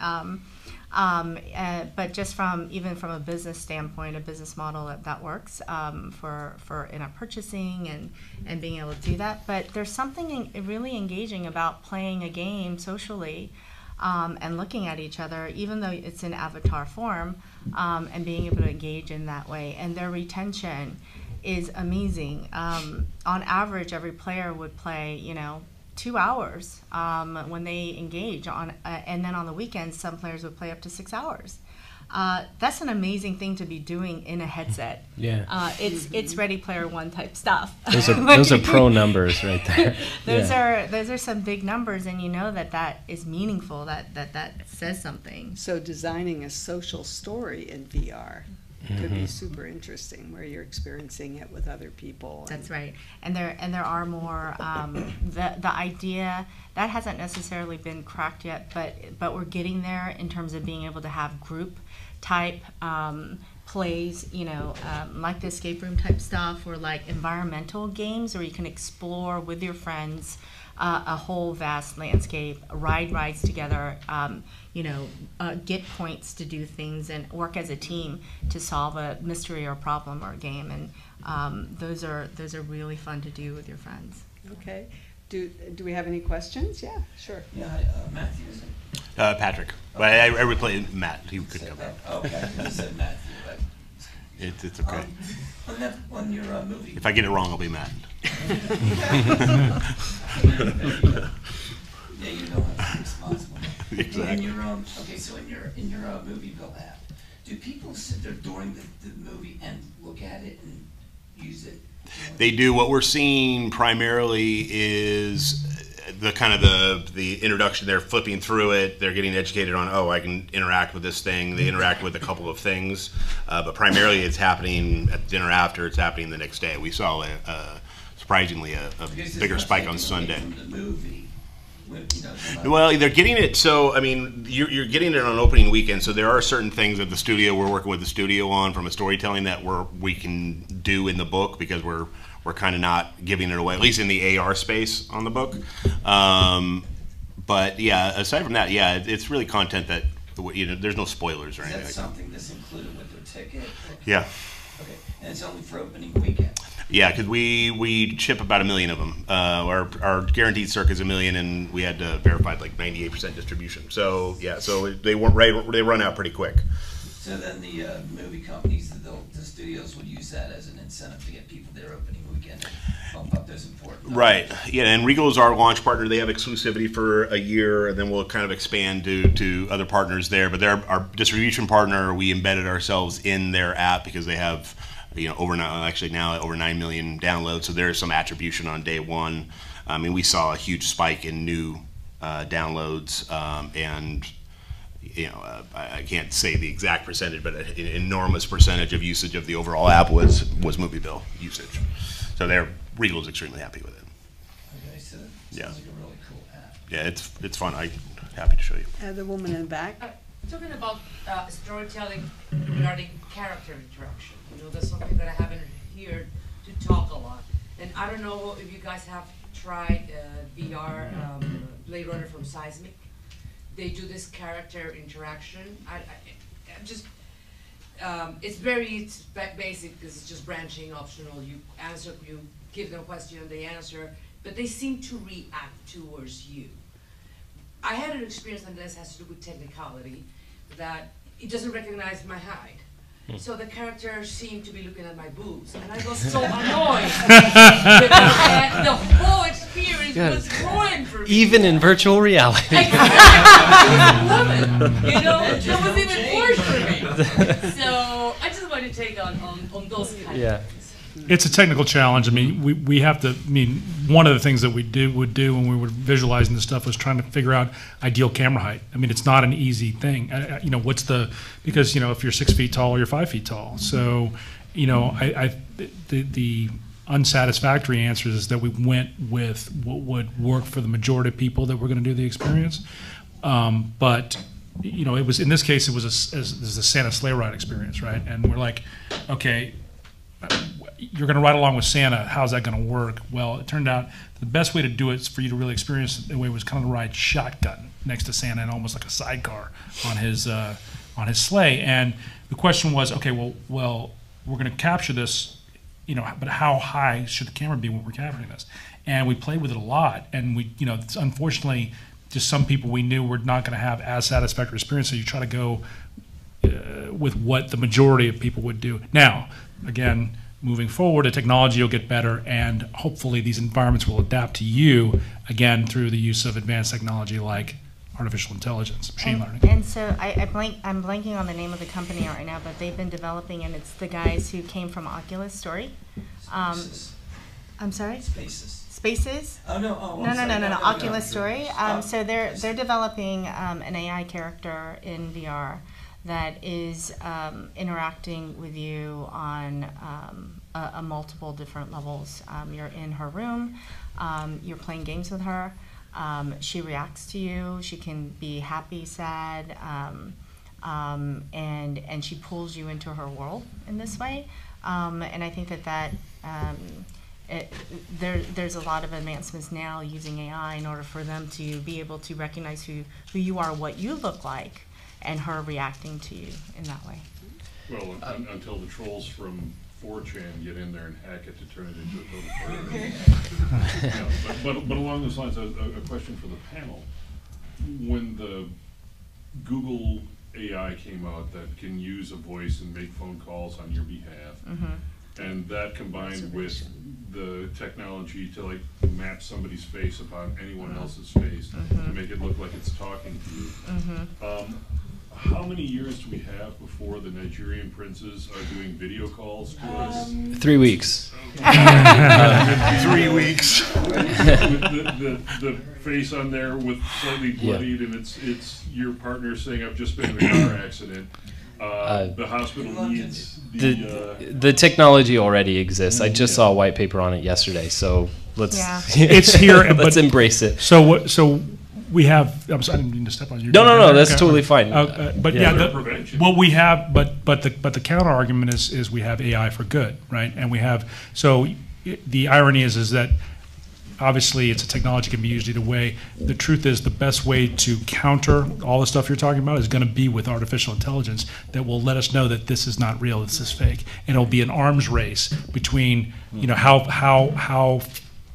Um, uh, but just from even from a business standpoint, a business model that, that works um, for for in a purchasing and and being able to do that. But there's something en- really engaging about playing a game socially. Um, and looking at each other, even though it's in avatar form, um, and being able to engage in that way. And their retention is amazing. Um, on average, every player would play, you know, two hours um, when they engage on, uh, and then on the weekends, some players would play up to six hours. Uh, that's an amazing thing to be doing in a headset.
Yeah.
Uh, it's it's Ready Player One type stuff.
Those are those are pro numbers right there.
those
Yeah.
are those are some big numbers, and you know that that is meaningful. That that that says something.
So designing a social story in VR could
Mm-hmm.
be super interesting, where you're experiencing it with other people. and-
That's right, and there and there are more. Um, the the idea that hasn't necessarily been cracked yet, but but we're getting there in terms of being able to have group type um, plays. You know, um, like the escape room type stuff, or like environmental games, where you can explore with your friends. Uh, a whole vast landscape, ride rides together, um, you know, uh, get points to do things and work as a team to solve a mystery or problem or a game. And um, those are those are really fun to do with your friends.
Okay. Do, do we have any questions? Yeah, sure.
Yeah, uh, Matthew, is it?
Uh, Patrick. But I, I would play Matt. He couldn't come out.
Okay, you said Matthew, but.
It's, it's okay.
Um, On that, on your uh, movie.
If I get it wrong, I'll be mad.
Yeah, you know I'm responsible. In
Exactly.
your, um, okay, so in your, in your, uh, MovieBill app, do people sit there during the, the movie and look at it and use it?
They do. What we're seeing primarily is the kind of the the introduction. They're flipping through it. They're getting educated on. Oh, I can interact with this thing. They interact with a couple of things, uh, but primarily it's happening at dinner after. It's happening the next day. We saw a, a surprisingly a, a bigger spike on Sunday.
From the movie, when, you know, they're not-
Well, they're getting it. So, I mean, you're, you're getting it on opening weekend. So there are certain things that the studio we're working with the studio on from a storytelling that we're we can do in the book because we're we're kind of not giving it away, at least in the AR space on the book. Um, but yeah, aside from that, yeah, it, it's really content that you know. There's no spoilers or
Is
anything.
that
Like
something that's included with their ticket?
Yeah.
Okay, and it's only for opening weekend?
Yeah, because we we ship about a million of them. Uh, our our guaranteed circa is a million, and we had to verify like ninety eight percent distribution. So yeah, so they weren't right. They run out pretty quick.
So then the, uh, movie companies, the, the studios would use that as an incentive to get people there opening weekend, bump up those important.
Right. Yeah, and Regal is our launch partner. They have exclusivity for a year, and then we'll kind of expand to, to other partners there. But they're our distribution partner. We embedded ourselves in their app because they have you know, over actually now over 9 million downloads. So there is some attribution on day one. I mean, we saw a huge spike in new uh, downloads um, and you know, uh, I, I can't say the exact percentage, but an enormous percentage of usage of the overall app was was MovieBill usage. So there, Regal is extremely happy with it.
Okay, so that
Yeah.
sounds like a really cool app.
Yeah, it's it's fun. I'm happy to show you.
Uh, The woman in the back.
Uh, Talking about uh, storytelling regarding character interaction, you know, that's something that I haven't heard to talk a lot. And I don't know if you guys have tried uh, VR um, Blade Runner from Seismic. They do this character interaction. I, I, I'm just, um, it's very basic because it's just branching, optional. You answer, you give them a question, they answer, but they seem to react towards you. I had an experience, and this has to do with technicality, that it doesn't recognize my height. So the character seemed to be looking at my boobs, and I was so annoyed. the whole experience was ruined for me.
Even in virtual reality.
Exactly. you know, that was even worse for me. So I just wanted to take on, on, on those kind
Yeah.
of things.
It's a technical challenge. I mean, we, we have to, I mean, one of the things that we do, would do when we were visualizing this stuff was trying to figure out ideal camera height. I mean, it's not an easy thing. Uh, uh, You know, what's the, because, you know, if you're six feet tall or you're five feet tall. So, you know, I, I, the, the unsatisfactory answers is that we went with what would work for the majority of people that were going to do the experience. Um, but, you know, it was, in this case, it was a, as- it was a Santa sleigh ride experience, right? And we're like, okay, you're going to ride along with Santa. How's that going to work? Well, it turned out the best way to do it for you to really experience it the way was kind of to ride shotgun next to Santa and almost like a sidecar on his uh, on his sleigh. And the question was, okay, well, well, we're going to capture this, you know, but how high should the camera be when we're capturing this? And we played with it a lot, and we, you know, unfortunately, just some people we knew were not going to have as satisfactory experience. So you try to go uh, with what the majority of people would do. Now, again, moving forward, the technology will get better, and hopefully these environments will adapt to you again through the use of advanced technology like artificial intelligence, machine
and,
learning.
And so I, I blank, I'm blanking on the name of the company right now, but they've been developing, and it's the guys who came from Oculus Story. Um,
Spaces.
I'm sorry,
Spaces.
Spaces.
Oh, no, oh, I'm
No, no, no, no, no.
no,
Oculus Story. Um,
Oh,
so they're
I
they're developing um, an AI character in VR that is um, interacting with you on um, a, a multiple different levels. Um, you're in her room. Um, you're playing games with her. Um, she reacts to you. She can be happy, sad, um, um, and and she pulls you into her world in this way. Um, and I think that that um, it, there, there's a lot of advancements now using AI in order for them to be able to recognize who, who you are, what you look like, and her reacting to you in that way.
Well, un- until the trolls from 4chan get in there and hack it to turn it into a total terror. Yeah, but- But, but along those lines, a, a a question for the panel. When the Google AI came out that can use a voice and make phone calls on your behalf, mm-hmm. and that combined with the technology to like map somebody's face upon anyone uh-huh. else's face to mm-hmm. make it look like it's talking to you. Mm-hmm. Um, how many years do we have before the Nigerian princes are doing video calls to us?
Three weeks.
Three weeks.
With the, the, the face on there with slightly bloodied, and it's it's your partner saying, "I've just been in a car accident." Uh, the hospital needs the. uh,
The, the technology already exists. I just saw a white paper on it yesterday, so let's
Yeah.
It's here,
let's
but-
embrace it.
So what? So we have. I'm sorry, I didn't mean to step on you.
No, no, no, that's
Okay.
totally fine.
Uh, uh, but
Yeah.
yeah, the, what we have, but but the but the counter argument is is we have AI for good, right? And we have so the irony is is that obviously it's a technology can be used either way. The truth is the best way to counter all the stuff you're talking about is going to be with artificial intelligence that will let us know that this is not real, this is fake, and it'll be an arms race between you know how how how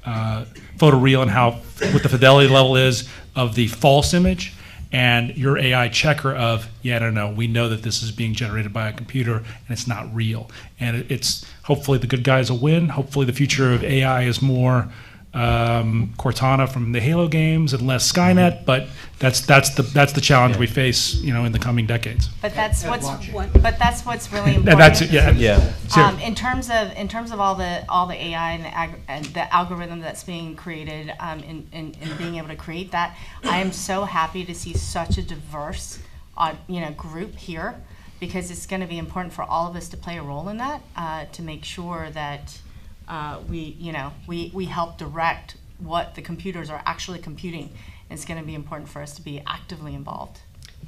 uh, photoreal and how what the fidelity level is of the false image and your AI checker of yeah I don't know, we know that this is being generated by a computer and it's not real. And it's hopefully the good guys will win. Hopefully the future of AI is more um, Cortana from the Halo games and less Skynet, but that's that's the that's the challenge we face, you know, in the coming decades.
But that's what's, but that's what's really important.
That's it, yeah.
Yeah.
Um, in terms of, in terms of all the, all the AI and the, ag- and the algorithm that's being created, um, in, in, in being able to create that, I am so happy to see such a diverse, uh, you know, group here, because it's gonna be important for all of us to play a role in that, uh, to make sure that, uh, we, you know, we, we help direct what the computers are actually computing. It's gonna be important for us to be actively involved.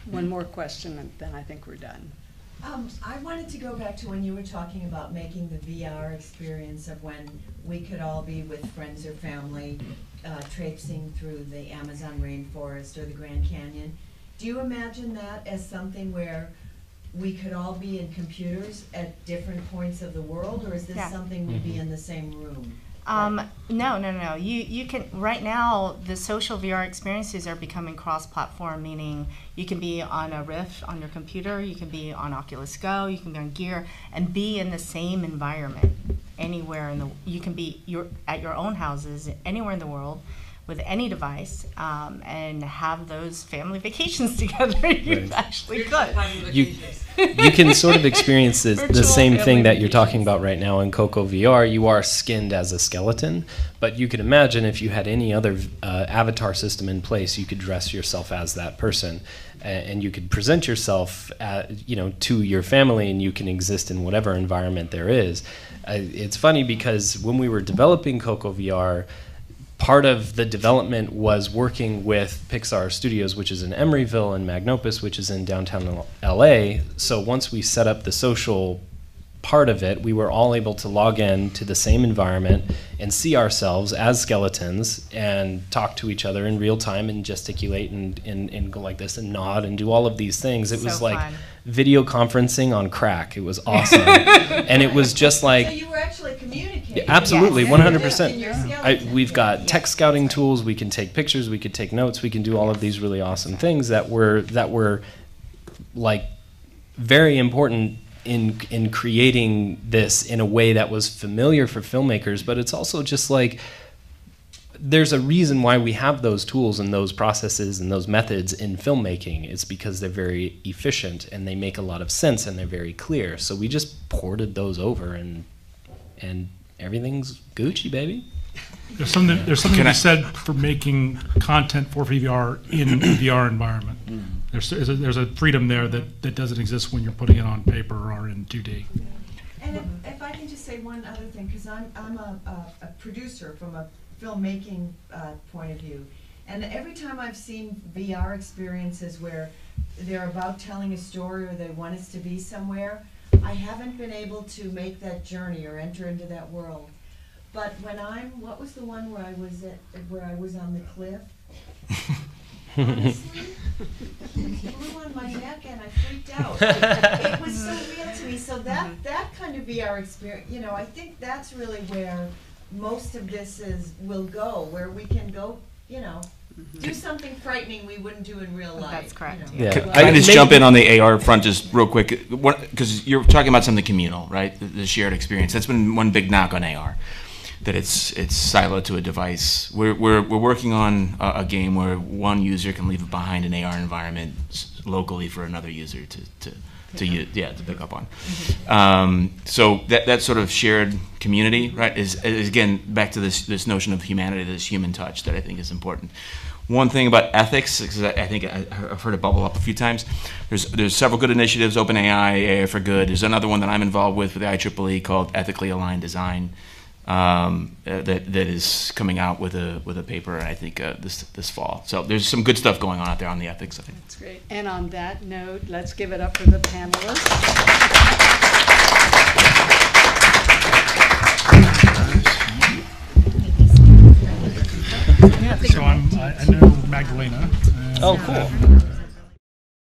One more question, and then I think we're done.
Um, I wanted to go back to when you were talking about making the VR experience of when we could all be with friends or family, uh, traipsing through the Amazon rainforest or the Grand Canyon. Do you imagine that as something where we could all be in computers at different points of the world, or is this
Yeah.
something we'd be in the same room?
Um, no, no, no. You you can right now the social VR experiences are becoming cross-platform, meaning you can be on a Rift on your computer, you can be on Oculus Go, you can be on Gear, and be in the same environment anywhere in the. You can be your at your own houses anywhere in the world with any device um, and have those family vacations together. you
Right.
actually could.
You, you can sort of experience the, the same thing that you're talking about right now in Coco VR. You are skinned as a skeleton, but you can imagine if you had any other uh, avatar system in place, you could dress yourself as that person, and you could present yourself, at, you know, to your family, and you can exist in whatever environment there is. Uh, it's funny because when we were developing Coco VR part of the development was working with Pixar Studios, which is in Emeryville, and Magnopus, which is in downtown LA. So once we set up the social part of it, we were all able to log in to the same environment and see ourselves as skeletons and talk to each other in real time and gesticulate and, and, and go like this and nod and do all of these things. It was like
fun.
video conferencing on crack. It was awesome. and it was just like
So you were actually communicating?
Absolutely,
Yes.
one hundred
In
percent.
your
I, we've got tech scouting tools. We can take pictures. We could take notes. We can do all of these really awesome things that were that were like very important in in creating this in a way that was familiar for filmmakers. But it's also just like there's a reason why we have those tools and those processes and those methods in filmmaking. It's because they're very efficient and they make a lot of sense and they're very clear. So we just ported those over and and everything's Gucci, baby.
There's something, there's something
Can
to
I-
said for making content for VR in a VR environment. Mm. There's, there's a, there's a freedom there that, that doesn't exist when you're putting it on paper or in 2D.
And if, if I can just say one other thing, because I'm, I'm a, a, a producer from a filmmaking, uh, point of view. And every time I've seen VR experiences where they're about telling a story or they want us to be somewhere, I haven't been able to make that journey or enter into that world. But when I'm, what was the one where I was at, where I was on the cliff? Honestly, it blew on my neck and I freaked out. It was so real to me, so that, mm-hmm. that kind of VR experience, you know, I think that's really where most of this is, will go, where we can go, you know, do mm-hmm. something frightening we wouldn't do in real life.
That's correct,
you know.
Yeah.
Can I can just jump in on the AR front just real quick, because you're talking about something communal, right? The, the shared experience. That's been one big knock on AR, that it's it's siloed to a device. We're we're, we're working on a, a game where one user can leave it behind an AR environment locally for another user to to. To u- yeah, to pick up on, um, so that that sort of shared community, right, is, is again back to this this notion of humanity, this human touch that I think is important one thing about ethics, because I, think I, I've heard it bubble up a few times. There's there's several good initiatives, OpenAI, AI for Good. There's another one that I'm involved with with the IEEE called Ethically Aligned Design, um, uh, that that is coming out with a with a paper I think uh, this this fall. So there's some good stuff going on out there on the ethics side.
That's great. And on that note, let's give it up for the panelists.
So I'm, I I know Magdalena. and,
Oh, cool.
uh,